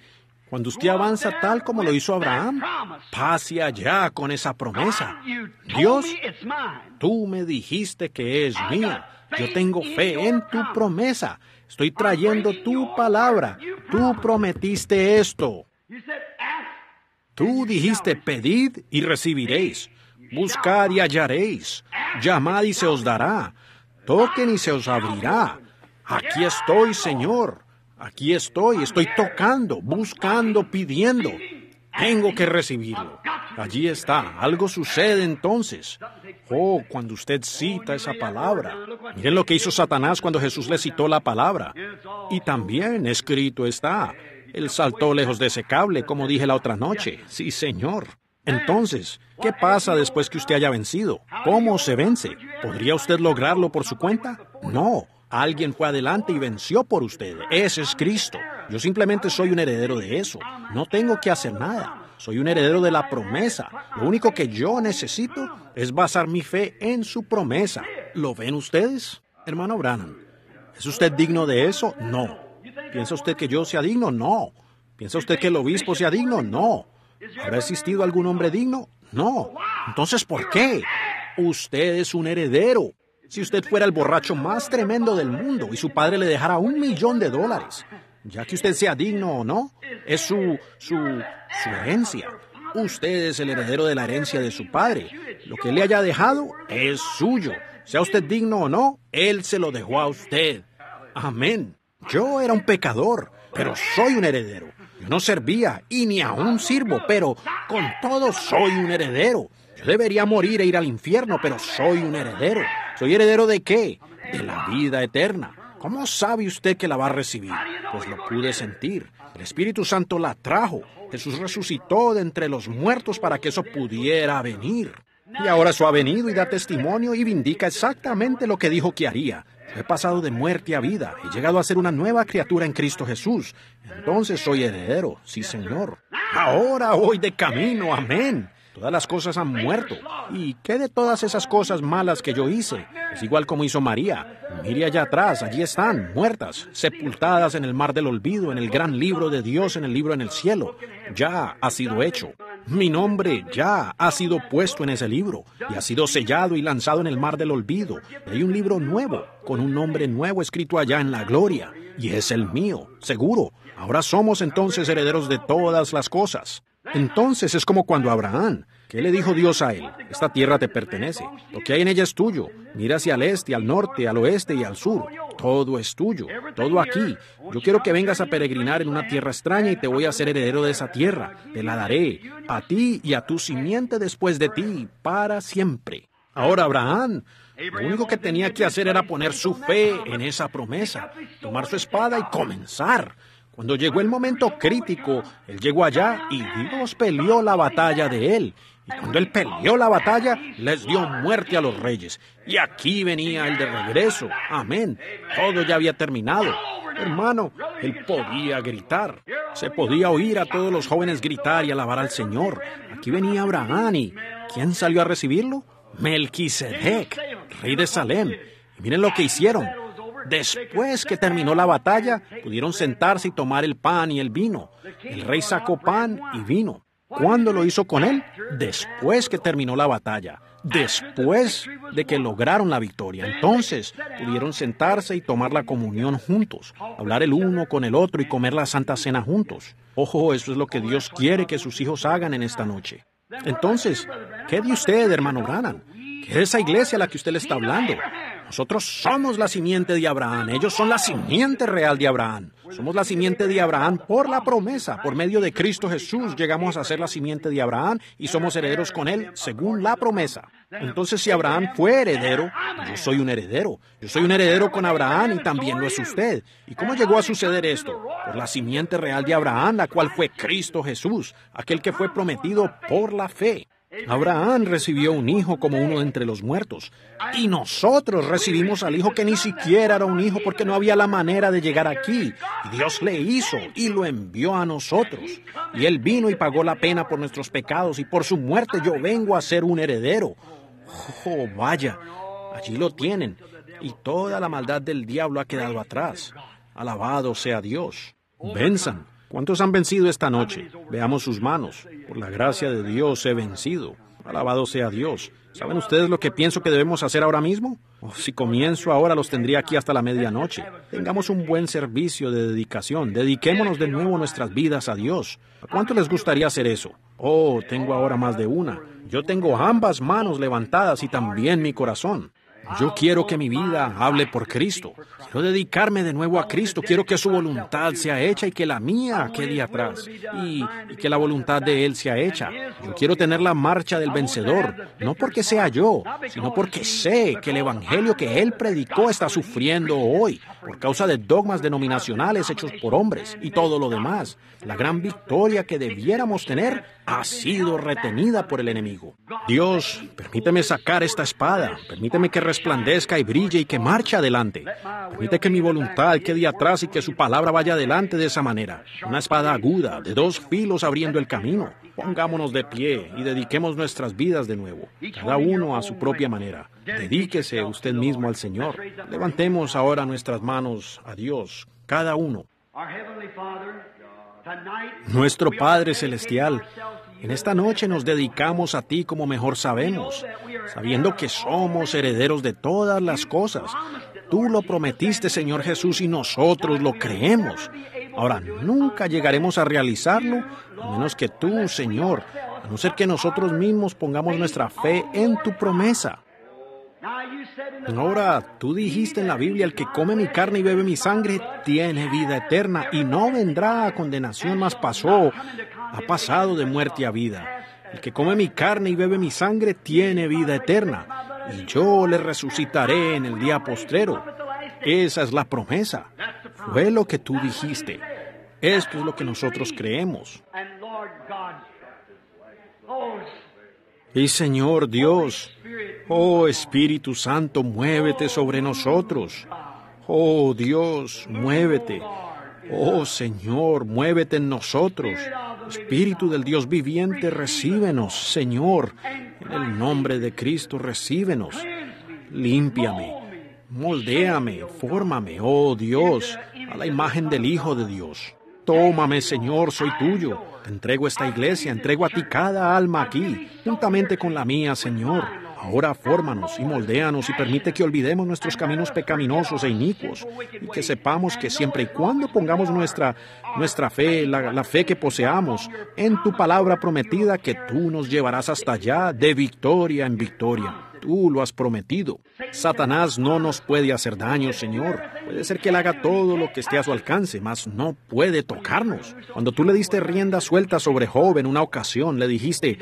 Cuando usted avanza tal como lo hizo Abraham, pase allá con esa promesa. Dios, tú me dijiste que es mía. Yo tengo fe en tu promesa. Estoy trayendo tu palabra. Tú prometiste esto. Tú dijiste, pedid y recibiréis. Buscad y hallaréis. Llamad y se os dará. Toquen y se os abrirá. Aquí estoy, Señor. Aquí estoy. Estoy tocando, buscando, pidiendo. Tengo que recibirlo. Allí está. Algo sucede entonces. Oh, cuando usted cita esa palabra. Miren lo que hizo Satanás cuando Jesús le citó la palabra. Y también escrito está. Él saltó lejos de ese cable, como dije la otra noche. Sí, Señor. Entonces, ¿qué pasa después que usted haya vencido? ¿Cómo se vence? ¿Podría usted lograrlo por su cuenta? No. Alguien fue adelante y venció por usted. Ese es Cristo. Yo simplemente soy un heredero de eso. No tengo que hacer nada. Soy un heredero de la promesa. Lo único que yo necesito es basar mi fe en su promesa. ¿Lo ven ustedes? Hermano Branham, ¿es usted digno de eso? No. ¿Piensa usted que yo sea digno? No. ¿Piensa usted que el obispo sea digno? No. ¿Habrá existido algún hombre digno? No. Entonces, ¿por qué? Usted es un heredero. Si usted fuera el borracho más tremendo del mundo y su padre le dejara un millón de dólares, ya que usted sea digno o no, es su, su, su herencia. Usted es el heredero de la herencia de su padre. Lo que le haya dejado es suyo. Sea usted digno o no, él se lo dejó a usted. Amén. Yo era un pecador, pero soy un heredero. Yo no servía y ni aún sirvo, pero con todo soy un heredero. Yo debería morir e ir al infierno, pero soy un heredero. ¿Soy heredero de qué? De la vida eterna. ¿Cómo sabe usted que la va a recibir? Pues lo pude sentir. El Espíritu Santo la trajo. Jesús resucitó de entre los muertos para que eso pudiera venir. Y ahora eso ha venido y da testimonio y vindica exactamente lo que dijo que haría. He pasado de muerte a vida. He llegado a ser una nueva criatura en Cristo Jesús. Entonces soy heredero, sí Señor. Ahora voy de camino, amén. Todas las cosas han muerto. ¿Y qué de todas esas cosas malas que yo hice? Es igual como hizo María. Mire allá atrás, allí están, muertas, sepultadas en el mar del olvido, en el gran libro de Dios, en el libro en el cielo. Ya ha sido hecho. Mi nombre ya ha sido puesto en ese libro y ha sido sellado y lanzado en el mar del olvido. Y hay un libro nuevo, con un nombre nuevo escrito allá en la gloria. Y es el mío, seguro. Ahora somos entonces herederos de todas las cosas. Entonces es como cuando Abraham, ¿qué le dijo Dios a él? Esta tierra te pertenece. Lo que hay en ella es tuyo. Mira hacia el este, al norte, al oeste y al sur. Todo es tuyo. Todo aquí. Yo quiero que vengas a peregrinar en una tierra extraña y te voy a hacer heredero de esa tierra. Te la daré a ti y a tu simiente después de ti, para siempre. Ahora Abraham, lo único que tenía que hacer era poner su fe en esa promesa, tomar su espada y comenzar. Cuando llegó el momento crítico, él llegó allá y Dios peleó la batalla de él. Y cuando él peleó la batalla, les dio muerte a los reyes. Y aquí venía el de regreso. Amén. Todo ya había terminado. Hermano, él podía gritar. Se podía oír a todos los jóvenes gritar y alabar al Señor. Aquí venía Abraham y ¿quién salió a recibirlo? Melquisedec, rey de Salem. Y miren lo que hicieron. Después que terminó la batalla, pudieron sentarse y tomar el pan y el vino. El rey sacó pan y vino. ¿Cuándo lo hizo con él? Después que terminó la batalla. Después de que lograron la victoria. Entonces pudieron sentarse y tomar la comunión juntos, hablar el uno con el otro y comer la Santa Cena juntos. Ojo, eso es lo que Dios quiere que sus hijos hagan en esta noche. Entonces, ¿qué de usted, hermano Branham? ¿Qué es esa iglesia a la que usted le está hablando? Nosotros somos la simiente de Abraham, ellos son la simiente real de Abraham. Somos la simiente de Abraham por la promesa. Por medio de Cristo Jesús llegamos a ser la simiente de Abraham y somos herederos con él según la promesa. Entonces si Abraham fue heredero, yo soy un heredero. Yo soy un heredero con Abraham y también lo es usted. ¿Y cómo llegó a suceder esto? Por la simiente real de Abraham, la cual fue Cristo Jesús, aquel que fue prometido por la fe. Abraham recibió un hijo como uno entre los muertos. Y nosotros recibimos al hijo que ni siquiera era un hijo porque no había la manera de llegar aquí. Y Dios le hizo y lo envió a nosotros. Y él vino y pagó la pena por nuestros pecados y por su muerte yo vengo a ser un heredero. Oh, vaya, allí lo tienen. Y toda la maldad del diablo ha quedado atrás. Alabado sea Dios. Venzan. ¿Cuántos han vencido esta noche? Veamos sus manos. Por la gracia de Dios he vencido. Alabado sea Dios. ¿Saben ustedes lo que pienso que debemos hacer ahora mismo? Oh, si comienzo ahora los tendría aquí hasta la medianoche. Tengamos un buen servicio de dedicación. Dediquémonos de nuevo nuestras vidas a Dios. ¿A cuánto les gustaría hacer eso? Oh, tengo ahora más de una. Yo tengo ambas manos levantadas y también mi corazón. Yo quiero que mi vida hable por Cristo. Quiero dedicarme de nuevo a Cristo. Quiero que su voluntad sea hecha y que la mía quede atrás. Y, y, que la voluntad de Él sea hecha. Yo quiero tener la marcha del vencedor. No porque sea yo, sino porque sé que el Evangelio que Él predicó está sufriendo hoy por causa de dogmas denominacionales hechos por hombres y todo lo demás. La gran victoria que debiéramos tener ha sido retenida por el enemigo. Dios, permíteme sacar esta espada. Permíteme que resplandezca y brille y que marche adelante. Permite que mi voluntad quede atrás y que su palabra vaya adelante de esa manera. Una espada aguda, de dos filos abriendo el camino. Pongámonos de pie y dediquemos nuestras vidas de nuevo, cada uno a su propia manera. Dedíquese usted mismo al Señor. Levantemos ahora nuestras manos a Dios, cada uno. Nuestro Padre Celestial, en esta noche nos dedicamos a ti como mejor sabemos, sabiendo que somos herederos de todas las cosas. Tú lo prometiste, Señor Jesús, y nosotros lo creemos. Ahora, nunca llegaremos a realizarlo, a menos que tú, Señor, a no ser que nosotros mismos pongamos nuestra fe en tu promesa. Ahora, tú dijiste en la Biblia, el que come mi carne y bebe mi sangre tiene vida eterna y no vendrá a condenación, mas pasó, ha pasado de muerte a vida. El que come mi carne y bebe mi sangre tiene vida eterna y yo le resucitaré en el día postrero. Esa es la promesa. Fue lo que tú dijiste. Esto es lo que nosotros creemos. Y Señor Dios, oh Espíritu Santo, muévete sobre nosotros. Oh Dios, muévete. Oh Señor, muévete en nosotros. Espíritu del Dios viviente, recíbenos, Señor. En el nombre de Cristo, recíbenos. Límpiame, moldéame, fórmame, oh Dios, a la imagen del Hijo de Dios. Tómame, Señor, soy tuyo. Te entrego esta iglesia, entrego a ti cada alma aquí, juntamente con la mía, Señor. Ahora fórmanos y moldéanos y permite que olvidemos nuestros caminos pecaminosos e inicuos y que sepamos que siempre y cuando pongamos nuestra, nuestra fe, la, la fe que poseamos, en tu palabra prometida, que tú nos llevarás hasta allá de victoria en victoria. Tú lo has prometido. Satanás no nos puede hacer daño, Señor. Puede ser que él haga todo lo que esté a su alcance, mas no puede tocarnos. Cuando tú le diste rienda suelta sobre Job en una ocasión, le dijiste,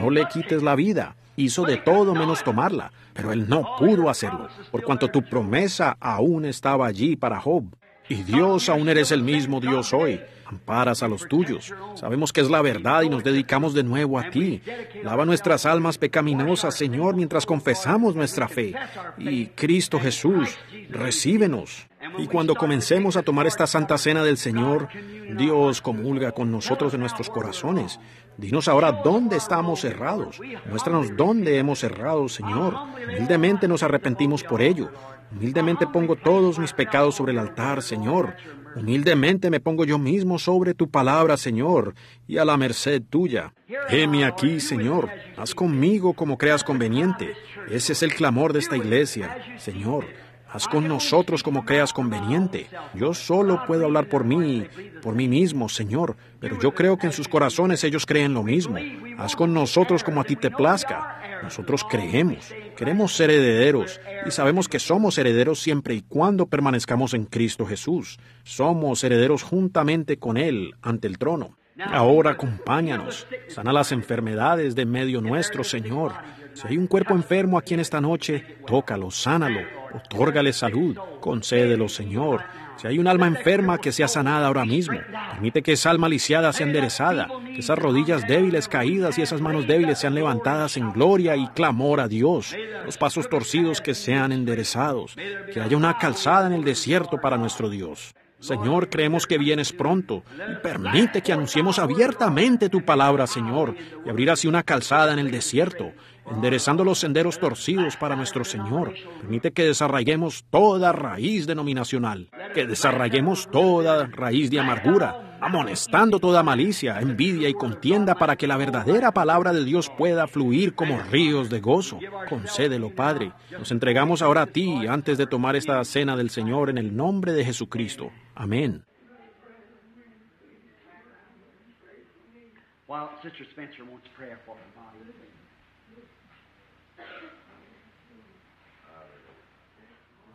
no le quites la vida. Hizo de todo menos tomarla, pero él no pudo hacerlo, por cuanto tu promesa aún estaba allí para Job. Y Dios aún eres el mismo Dios hoy. Amparas a los tuyos. Sabemos que es la verdad y nos dedicamos de nuevo a ti. Lava nuestras almas pecaminosas, Señor, mientras confesamos nuestra fe. Y Cristo Jesús, recíbenos. Y cuando comencemos a tomar esta santa cena del Señor, Dios comulga con nosotros en nuestros corazones. Dinos ahora dónde estamos errados. Muéstranos dónde hemos errado, Señor. Humildemente nos arrepentimos por ello. Humildemente pongo todos mis pecados sobre el altar, Señor. Humildemente me pongo yo mismo sobre tu palabra, Señor, y a la merced tuya. Heme aquí, Señor. Haz conmigo como creas conveniente. Ese es el clamor de esta iglesia, Señor. Haz con nosotros como creas conveniente. Yo solo puedo hablar por mí, por mí mismo, Señor, pero yo creo que en sus corazones ellos creen lo mismo. Haz con nosotros como a ti te plazca. Nosotros creemos, queremos ser herederos y sabemos que somos herederos siempre y cuando permanezcamos en Cristo Jesús. Somos herederos juntamente con Él ante el trono. Ahora acompáñanos, sana las enfermedades de medio nuestro, Señor. Si hay un cuerpo enfermo aquí en esta noche, tócalo, sánalo, otórgale salud, concédelo, Señor. Si hay un alma enferma, que sea sanada ahora mismo. Permite que esa alma lisiada sea enderezada, que esas rodillas débiles caídas y esas manos débiles sean levantadas en gloria y clamor a Dios. Los pasos torcidos que sean enderezados, que haya una calzada en el desierto para nuestro Dios. Señor, creemos que vienes pronto y permite que anunciemos abiertamente tu palabra, Señor, y abrir así una calzada en el desierto, enderezando los senderos torcidos para nuestro Señor. Permite que desarraiguemos toda raíz denominacional, que desarraiguemos toda raíz de amargura, amonestando toda malicia, envidia y contienda para que la verdadera palabra de Dios pueda fluir como ríos de gozo. Concédelo, Padre. Nos entregamos ahora a ti antes de tomar esta cena del Señor en el nombre de Jesucristo. Amén.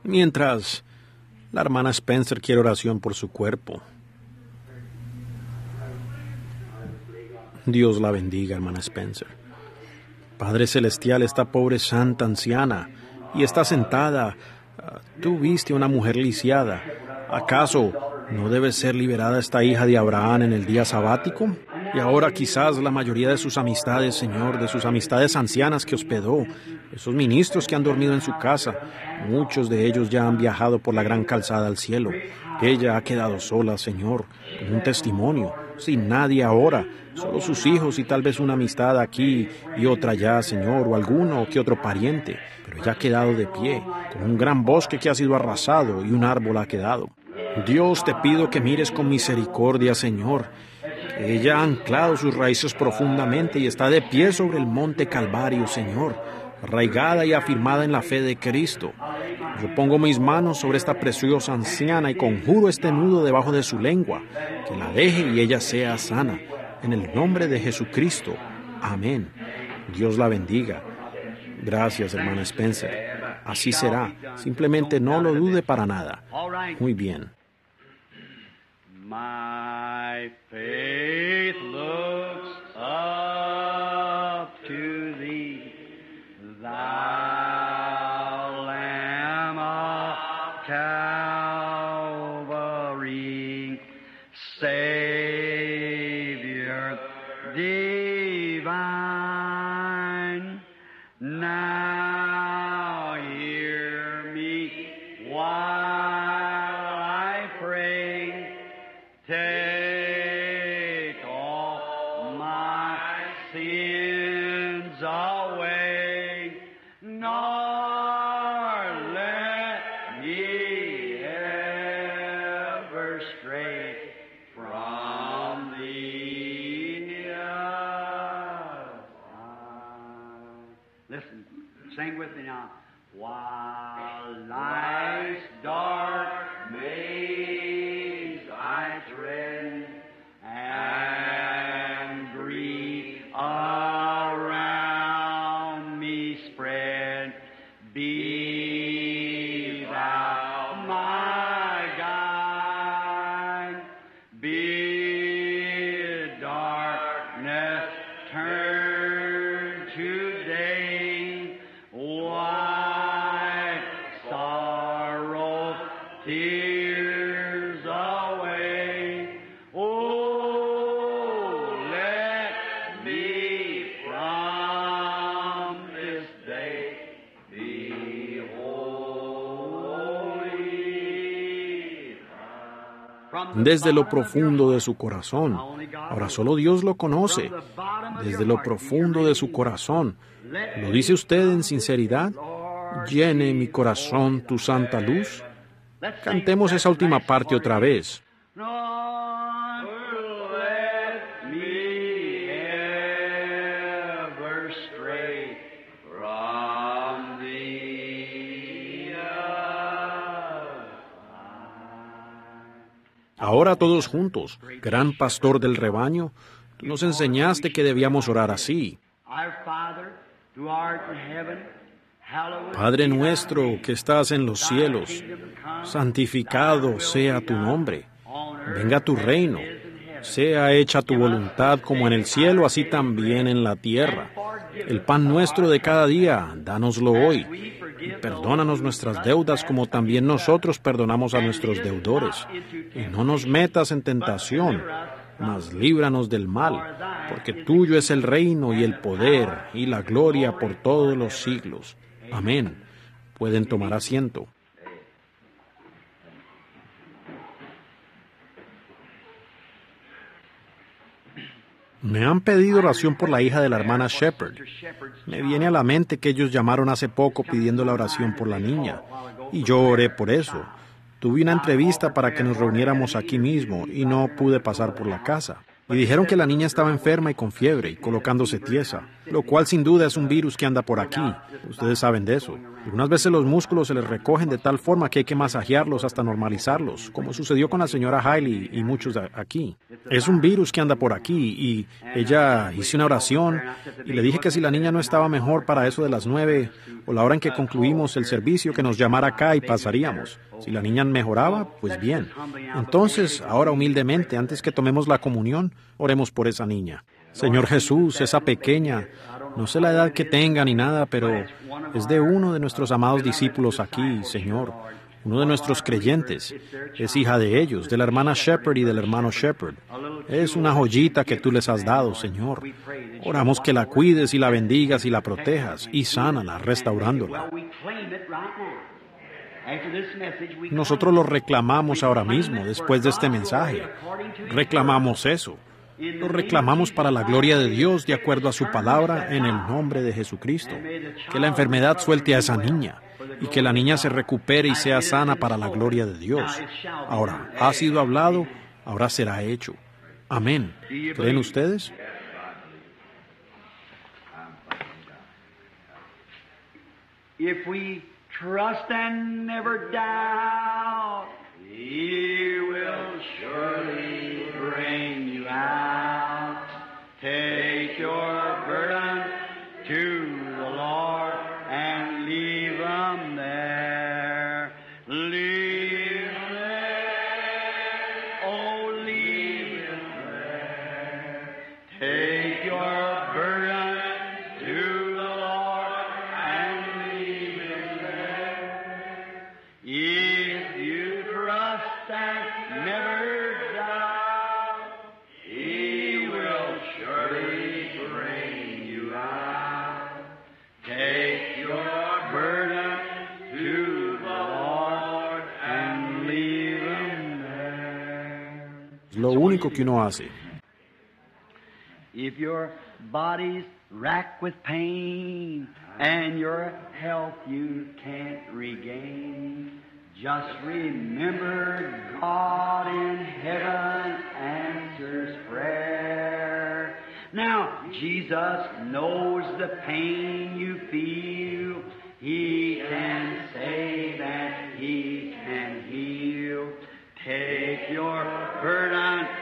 Mientras la hermana Spencer quiere oración por su cuerpo. Dios la bendiga, hermana Spencer. Padre Celestial, esta pobre santa anciana, y está sentada. Tú viste a una mujer lisiada. ¿Acaso no debe ser liberada esta hija de Abraham en el día sabático? Y ahora quizás la mayoría de sus amistades, Señor, de sus amistades ancianas que hospedó, esos ministros que han dormido en su casa, muchos de ellos ya han viajado por la gran calzada al cielo. Ella ha quedado sola, Señor, con un testimonio, sin nadie ahora, solo sus hijos y tal vez una amistad aquí y otra allá, Señor, o alguno que otro pariente, pero ella ha quedado de pie, con un gran bosque que ha sido arrasado y un árbol ha quedado. Dios, te pido que mires con misericordia, Señor, ella ha anclado sus raíces profundamente y está de pie sobre el monte Calvario, Señor, arraigada y afirmada en la fe de Cristo. Yo pongo mis manos sobre esta preciosa anciana y conjuro este nudo debajo de su lengua, que la deje y ella sea sana. En el nombre de Jesucristo. Amén. Dios la bendiga. Gracias, hermana Spencer. Así será. Simplemente no lo dude para nada. Muy bien. faith, Lord. Desde lo profundo de su corazón. Ahora solo Dios lo conoce, desde lo profundo de su corazón. ¿Lo dice usted en sinceridad? Llene mi corazón tu santa luz. Cantemos esa última parte otra vez. Ahora todos juntos, gran pastor del rebaño, nos enseñaste que debíamos orar así. Padre nuestro que estás en los cielos, santificado sea tu nombre. Venga tu reino. Sea hecha tu voluntad como en el cielo, así también en la tierra. El pan nuestro de cada día, dánoslo hoy. Perdónanos nuestras deudas como también nosotros perdonamos a nuestros deudores. Y no nos metas en tentación, mas líbranos del mal, porque tuyo es el reino y el poder y la gloria por todos los siglos. Amén. Pueden tomar asiento. Me han pedido oración por la hija de la hermana Shepard. Me viene a la mente que ellos llamaron hace poco pidiendo la oración por la niña, y yo oré por eso. Tuve una entrevista para que nos reuniéramos aquí mismo y no pude pasar por la casa. Y dijeron que la niña estaba enferma y con fiebre y colocándose tiesa, lo cual sin duda es un virus que anda por aquí. Ustedes saben de eso. Algunas veces los músculos se les recogen de tal forma que hay que masajearlos hasta normalizarlos, como sucedió con la señora Hailey y muchos aquí. Es un virus que anda por aquí y ella hice una oración y le dije que si la niña no estaba mejor para eso de las nueve o la hora en que concluimos el servicio, que nos llamara acá y pasaríamos. Si la niña mejoraba, pues bien. Entonces, ahora humildemente, antes que tomemos la comunión, oremos por esa niña. Señor Jesús, esa pequeña, no sé la edad que tenga ni nada, pero es de uno de nuestros amados discípulos aquí, Señor. Uno de nuestros creyentes. Es hija de ellos, de la hermana Shepherd y del hermano Shepherd. Es una joyita que tú les has dado, Señor. Oramos que la cuides y la bendigas y la protejas y sánala, restaurándola. Nosotros lo reclamamos ahora mismo, después de este mensaje. Reclamamos eso. Lo reclamamos para la gloria de Dios, de acuerdo a su palabra, en el nombre de Jesucristo. Que la enfermedad suelte a esa niña y que la niña se recupere y sea sana para la gloria de Dios. Ahora, ha sido hablado, ahora será hecho. Amén. ¿Creen ustedes? If we trust and never doubt, He will surely bring you out. Take your burden único que hace. If your body's racked with pain and your health you can't regain, just remember God in heaven answers prayer. Now, Jesus knows the pain you feel. He can say that He can heal. Take your burden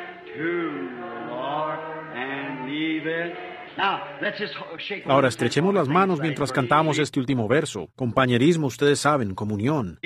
Ahora estrechemos las manos mientras cantamos este último verso. Compañerismo, ustedes saben, comunión.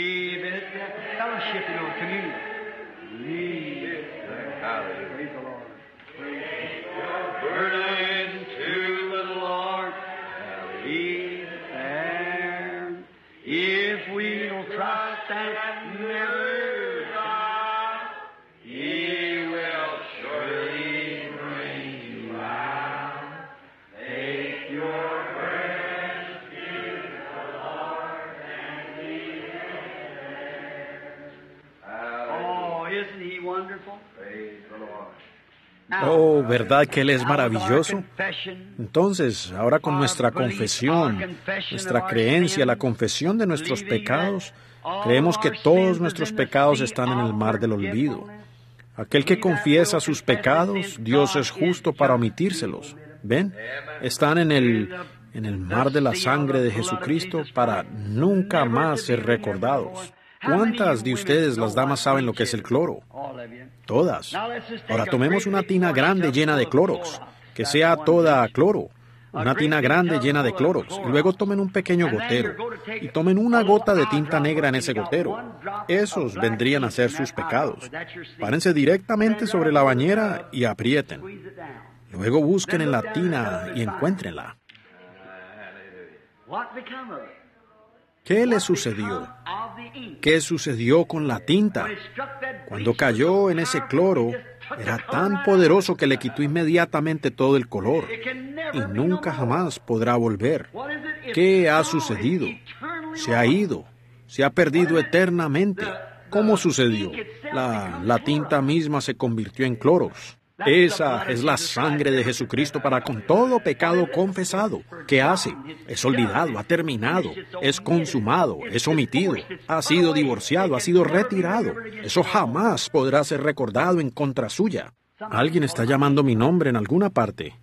Oh, ¿verdad que Él es maravilloso? Entonces, ahora con nuestra confesión, nuestra creencia, la confesión de nuestros pecados, creemos que todos nuestros pecados están en el mar del olvido. Aquel que confiesa sus pecados, Dios es justo para omitírselos. ¿Ven? Están en el, en el mar de la sangre de Jesucristo para nunca más ser recordados. ¿Cuántas de ustedes, las damas, saben lo que es el cloro? Todas. Ahora tomemos una tina grande llena de clorox, que sea toda cloro. Una tina grande llena de clorox. Y luego tomen un pequeño gotero y tomen una gota de tinta negra en ese gotero. Esos vendrían a ser sus pecados. Párense directamente sobre la bañera y aprieten. Luego busquen en la tina y encuéntrenla. What become of it? ¿Qué le sucedió? ¿Qué sucedió con la tinta? Cuando cayó en ese cloro, era tan poderoso que le quitó inmediatamente todo el color y nunca jamás podrá volver. ¿Qué ha sucedido? Se ha ido, se ha perdido eternamente. ¿Cómo sucedió? La, la tinta misma se convirtió en cloros. Esa es la sangre de Jesucristo para con todo pecado confesado. ¿Qué hace? Es olvidado, ha terminado, es consumado, es omitido, ha sido divorciado, ha sido retirado. Eso jamás podrá ser recordado en contra suya. Alguien está llamando mi nombre en alguna parte.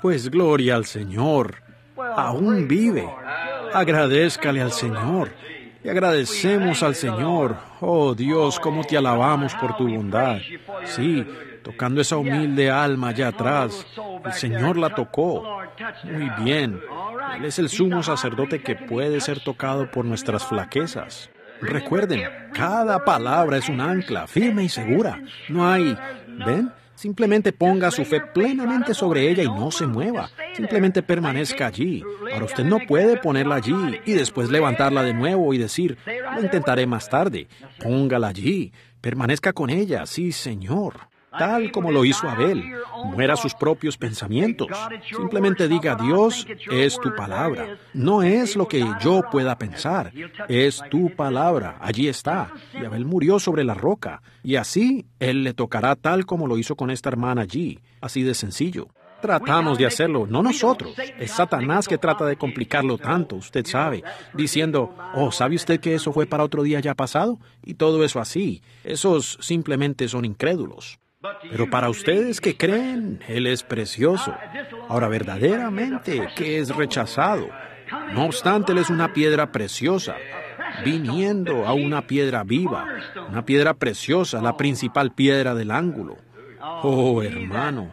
Pues gloria al Señor. Aún vive. Agradézcale al Señor. Y agradecemos al Señor. Oh Dios, cómo te alabamos por tu bondad. Sí, tocando esa humilde alma allá atrás. El Señor la tocó. Muy bien. Él es el sumo sacerdote que puede ser tocado por nuestras flaquezas. Recuerden, cada palabra es un ancla firme y segura. No hay... ¿Ven? Simplemente ponga su fe plenamente sobre ella y no se mueva. Simplemente permanezca allí. Ahora usted no puede ponerla allí y después levantarla de nuevo y decir, lo intentaré más tarde. Póngala allí. Permanezca con ella. Sí, Señor. Tal como lo hizo Abel. Muera sus propios pensamientos. Simplemente diga, Dios es tu palabra. No es lo que yo pueda pensar. Es tu palabra. Allí está. Y Abel murió sobre la roca. Y así Él le tocará tal como lo hizo con esta hermana allí. Así de sencillo. Tratamos de hacerlo, no nosotros. Es Satanás que trata de complicarlo tanto, usted sabe, diciendo, oh, ¿sabe usted que eso fue para otro día ya pasado? Y todo eso así. Esos simplemente son incrédulos. Pero para ustedes que creen, Él es precioso. Ahora, verdaderamente, que es rechazado. No obstante, Él es una piedra preciosa, viniendo a una piedra viva, una piedra preciosa, la principal piedra del ángulo. Oh, hermano.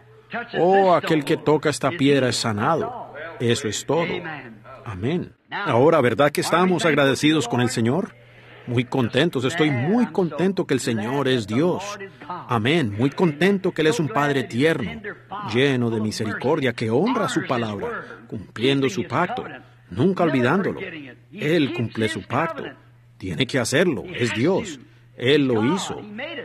Oh, aquel que toca esta piedra es sanado. Eso es todo. Amén. Ahora, ¿verdad que estamos agradecidos con el Señor? Muy contentos, estoy muy contento que el Señor es Dios. Amén, muy contento que Él es un Padre tierno, lleno de misericordia, que honra su palabra, cumpliendo su pacto, nunca olvidándolo. Él cumple su pacto. Tiene que hacerlo, es Dios. Él lo hizo.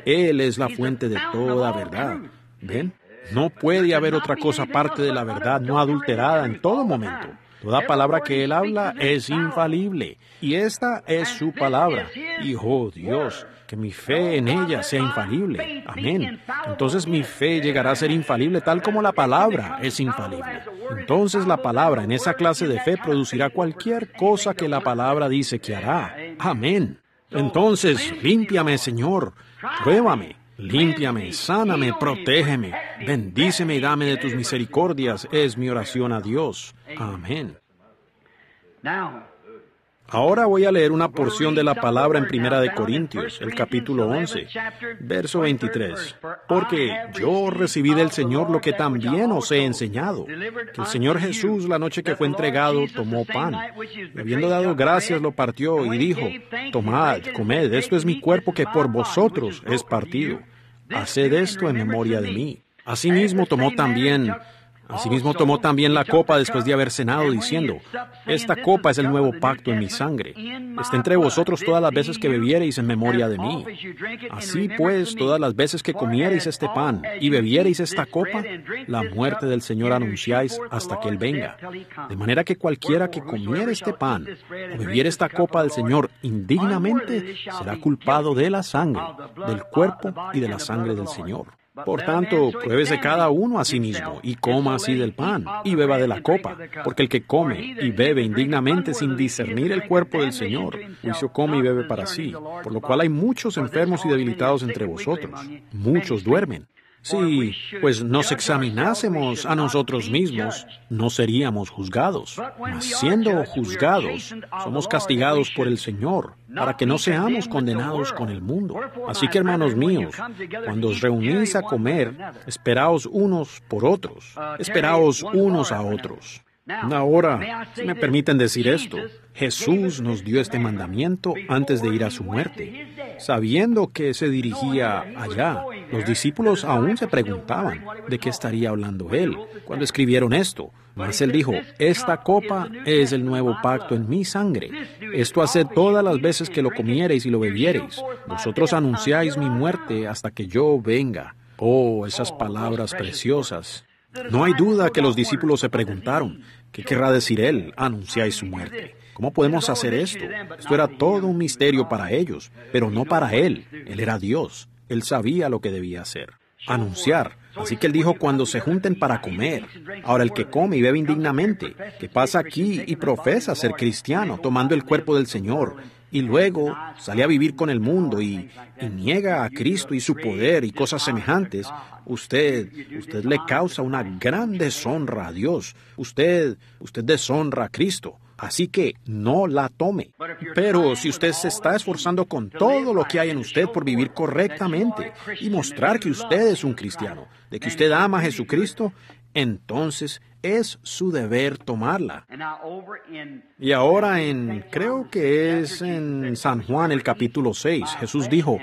Él es la fuente de toda verdad. ¿Ven? No puede haber otra cosa aparte de la verdad no adulterada en todo momento. Toda palabra que Él habla es infalible. Y esta es su palabra. Y oh Dios, que mi fe en ella sea infalible. Amén. Entonces mi fe llegará a ser infalible tal como la palabra es infalible. Entonces la palabra en esa clase de fe producirá cualquier cosa que la palabra dice que hará. Amén. Entonces, límpiame, Señor. Pruébame. Límpiame, sáname, protégeme, bendíceme y dame de tus misericordias, es mi oración a Dios. Amén. Ahora voy a leer una porción de la palabra en Primera de Corintios, el capítulo 11, verso 23. Porque yo recibí del Señor lo que también os he enseñado, que el Señor Jesús la noche que fue entregado tomó pan, y habiendo dado gracias lo partió y dijo, tomad, comed, esto es mi cuerpo que por vosotros es partido. Haced esto en memoria de mí. Asimismo tomó también Asimismo tomó también la copa después de haber cenado, diciendo, Esta copa es el nuevo pacto en mi sangre. Está entre vosotros todas las veces que bebiereis en memoria de mí. Así pues, todas las veces que comiereis este pan y bebiereis esta copa, la muerte del Señor anunciáis hasta que Él venga. De manera que cualquiera que comiera este pan o bebiera esta copa del Señor indignamente será culpado de la sangre, del cuerpo y de la sangre del Señor. Por tanto, pruébese cada uno a sí mismo y coma así del pan y beba de la copa, porque el que come y bebe indignamente sin discernir el cuerpo del Señor, juicio come y bebe para sí, por lo cual hay muchos enfermos y debilitados entre vosotros, muchos duermen. Si pues nos examinásemos a nosotros mismos, no seríamos juzgados. Mas siendo juzgados, somos castigados por el Señor, para que no seamos condenados con el mundo. Así que, hermanos míos, cuando os reunís a comer, esperaos unos por otros, esperaos unos a otros. Ahora, si me permiten decir esto, Jesús nos dio este mandamiento antes de ir a su muerte. Sabiendo que se dirigía allá, los discípulos aún se preguntaban de qué estaría hablando él cuando escribieron esto. Mas él dijo, esta copa es el nuevo pacto en mi sangre. Esto haced todas las veces que lo comiereis y lo bebiereis. Vosotros anunciáis mi muerte hasta que yo venga. Oh, esas palabras preciosas. No hay duda que los discípulos se preguntaron, ¿qué querrá decir él? Anunciáis su muerte. ¿Cómo podemos hacer esto? Esto era todo un misterio para ellos, pero no para él. Él era Dios. Él sabía lo que debía hacer. Anunciar. Así que él dijo, cuando se junten para comer. Ahora el que come y bebe indignamente, que pasa aquí y profesa ser cristiano, tomando el cuerpo del Señor, y luego sale a vivir con el mundo y, niega a Cristo y su poder y cosas semejantes, usted, usted le causa una gran deshonra a Dios. Usted, usted deshonra a Cristo. Así que no la tome. Pero si usted se está esforzando con todo lo que hay en usted por vivir correctamente y mostrar que usted es un cristiano, de que usted ama a Jesucristo, entonces es su deber tomarla. Y ahora en, creo que es en San Juan el capítulo 6, Jesús dijo,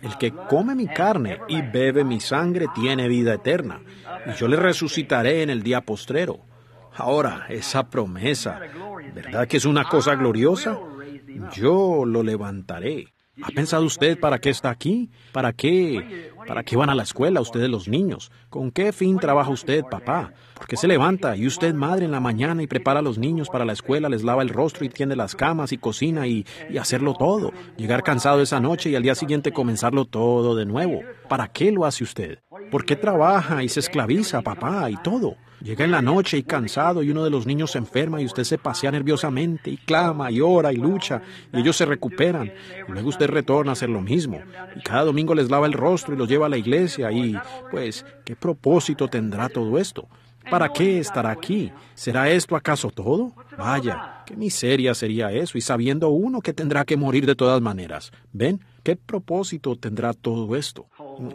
el que come mi carne y bebe mi sangre tiene vida eterna, y yo le resucitaré en el día postrero. Ahora, esa promesa, ¿verdad que es una cosa gloriosa? Yo lo levantaré. ¿Ha pensado usted para qué está aquí? ¿Para qué? ¿Para qué van a la escuela ustedes los niños? ¿Con qué fin trabaja usted, papá? ¿Por qué se levanta y usted madre en la mañana y prepara a los niños para la escuela, les lava el rostro y tiende las camas y cocina y, y hacerlo todo? Llegar cansado esa noche y al día siguiente comenzarlo todo de nuevo. ¿Para qué lo hace usted? ¿Por qué trabaja y se esclaviza, papá, y todo? Llega en la noche y cansado y uno de los niños se enferma y usted se pasea nerviosamente y clama y ora y lucha y ellos se recuperan y luego usted retorna a hacer lo mismo y cada domingo les lava el rostro y los lleva a la iglesia y pues ¿qué propósito tendrá todo esto? ¿Para qué estará aquí? ¿Será esto acaso todo? Vaya, qué miseria sería eso y sabiendo uno que tendrá que morir de todas maneras. ¿Ven? ¿Qué propósito tendrá todo esto?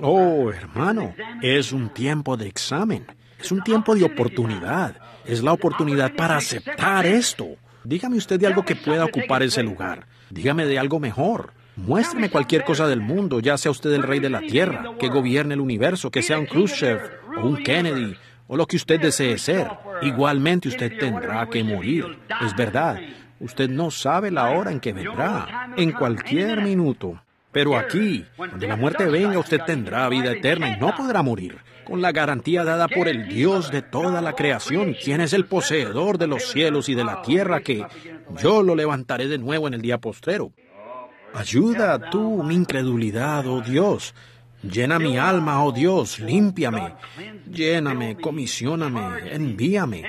Oh, hermano, es un tiempo de examen. Es un tiempo de oportunidad. Es la oportunidad para aceptar esto. Dígame usted de algo que pueda ocupar ese lugar. Dígame de algo mejor. Muéstreme cualquier cosa del mundo, ya sea usted el rey de la tierra, que gobierne el universo, que sea un Khrushchev o un Kennedy o lo que usted desee ser. Igualmente usted tendrá que morir. Es verdad. Usted no sabe la hora en que vendrá. En cualquier minuto. Pero aquí, cuando la muerte venga, usted tendrá vida eterna y no podrá morir. Con la garantía dada por el Dios de toda la creación, quien es el poseedor de los cielos y de la tierra, que yo lo levantaré de nuevo en el día postrero. Ayuda tú mi incredulidad, oh Dios. Llena mi alma, oh Dios, límpiame. Lléname, comisióname, envíame.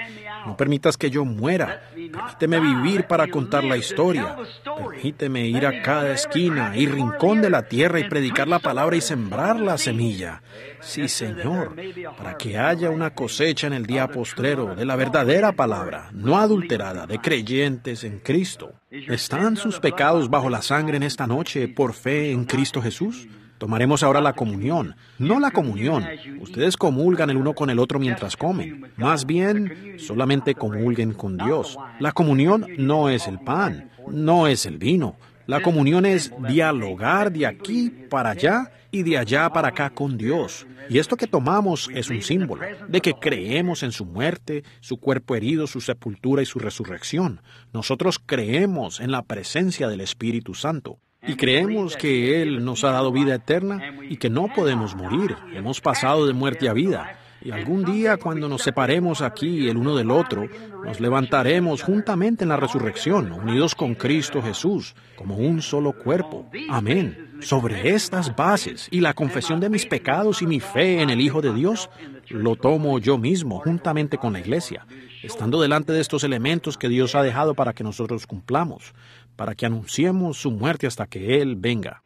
No permitas que yo muera. Permíteme vivir para contar la historia. Permíteme ir a cada esquina y rincón de la tierra y predicar la palabra y sembrar la semilla. Sí, Señor, para que haya una cosecha en el día postrero de la verdadera palabra, no adulterada, de creyentes en Cristo. ¿Están sus pecados bajo la sangre en esta noche por fe en Cristo Jesús? Tomaremos ahora la comunión, no la comunión. Ustedes comulgan el uno con el otro mientras comen. Más bien, solamente comulguen con Dios. La comunión no es el pan, no es el vino. La comunión es dialogar de aquí para allá y de allá para acá con Dios. Y esto que tomamos es un símbolo de que creemos en su muerte, su cuerpo herido, su sepultura y su resurrección. Nosotros creemos en la presencia del Espíritu Santo. Y creemos que Él nos ha dado vida eterna y que no podemos morir. Hemos pasado de muerte a vida. Y algún día cuando nos separemos aquí el uno del otro, nos levantaremos juntamente en la resurrección, unidos con Cristo Jesús, como un solo cuerpo. Amén. Sobre estas bases y la confesión de mis pecados y mi fe en el Hijo de Dios, lo tomo yo mismo juntamente con la iglesia, estando delante de estos elementos que Dios ha dejado para que nosotros cumplamos para que anunciemos su muerte hasta que Él venga.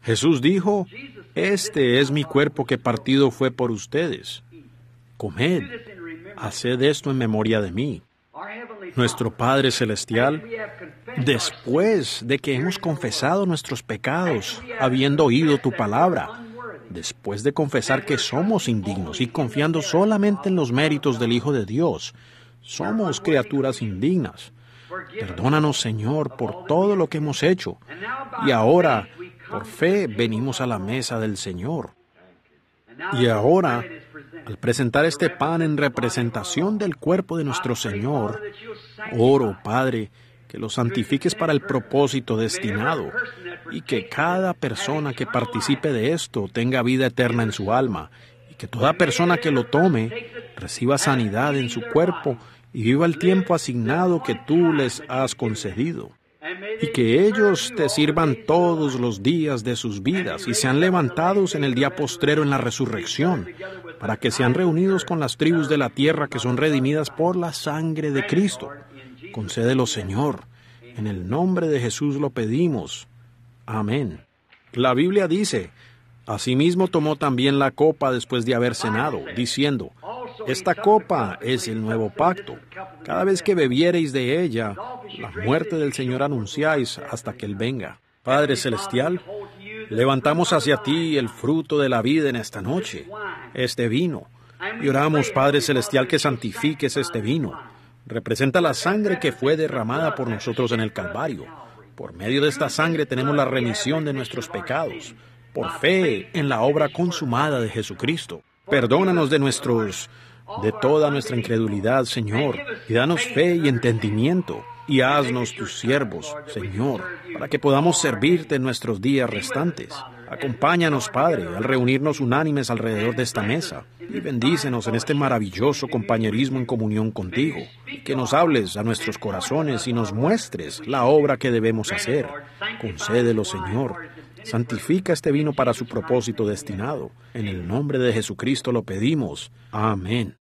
Jesús dijo, Este es mi cuerpo que partido fue por ustedes. Comed, haced esto en memoria de mí. Nuestro Padre Celestial, después de que hemos confesado nuestros pecados, habiendo oído tu palabra, después de confesar que somos indignos y confiando solamente en los méritos del Hijo de Dios, somos criaturas indignas. Perdónanos, Señor, por todo lo que hemos hecho. Y ahora, por fe, venimos a la mesa del Señor. Y ahora, al presentar este pan en representación del cuerpo de nuestro Señor, oro, Padre, que lo santifiques para el propósito destinado y que cada persona que participe de esto tenga vida eterna en su alma y que toda persona que lo tome reciba sanidad en su cuerpo y viva el tiempo asignado que tú les has concedido. Y que ellos te sirvan todos los días de sus vidas y sean levantados en el día postrero en la resurrección, para que sean reunidos con las tribus de la tierra que son redimidas por la sangre de Cristo. Concédelo, Señor. En el nombre de Jesús lo pedimos. Amén. La Biblia dice, Asimismo tomó también la copa después de haber cenado, diciendo, Esta copa es el nuevo pacto. Cada vez que bebiereis de ella, la muerte del Señor anunciáis hasta que Él venga. Padre Celestial, levantamos hacia ti el fruto de la vida en esta noche, este vino, y oramos, Padre Celestial, que santifiques este vino. Representa la sangre que fue derramada por nosotros en el Calvario. Por medio de esta sangre tenemos la remisión de nuestros pecados, por fe en la obra consumada de Jesucristo. Perdónanos de nuestros, de toda nuestra incredulidad, Señor, y danos fe y entendimiento, y haznos tus siervos, Señor, para que podamos servirte en nuestros días restantes. Acompáñanos, Padre, al reunirnos unánimes alrededor de esta mesa, y bendícenos en este maravilloso compañerismo en comunión contigo, que nos hables a nuestros corazones y nos muestres la obra que debemos hacer. Concédelo, Señor. Santifica este vino para su propósito destinado. En el nombre de Jesucristo lo pedimos. Amén.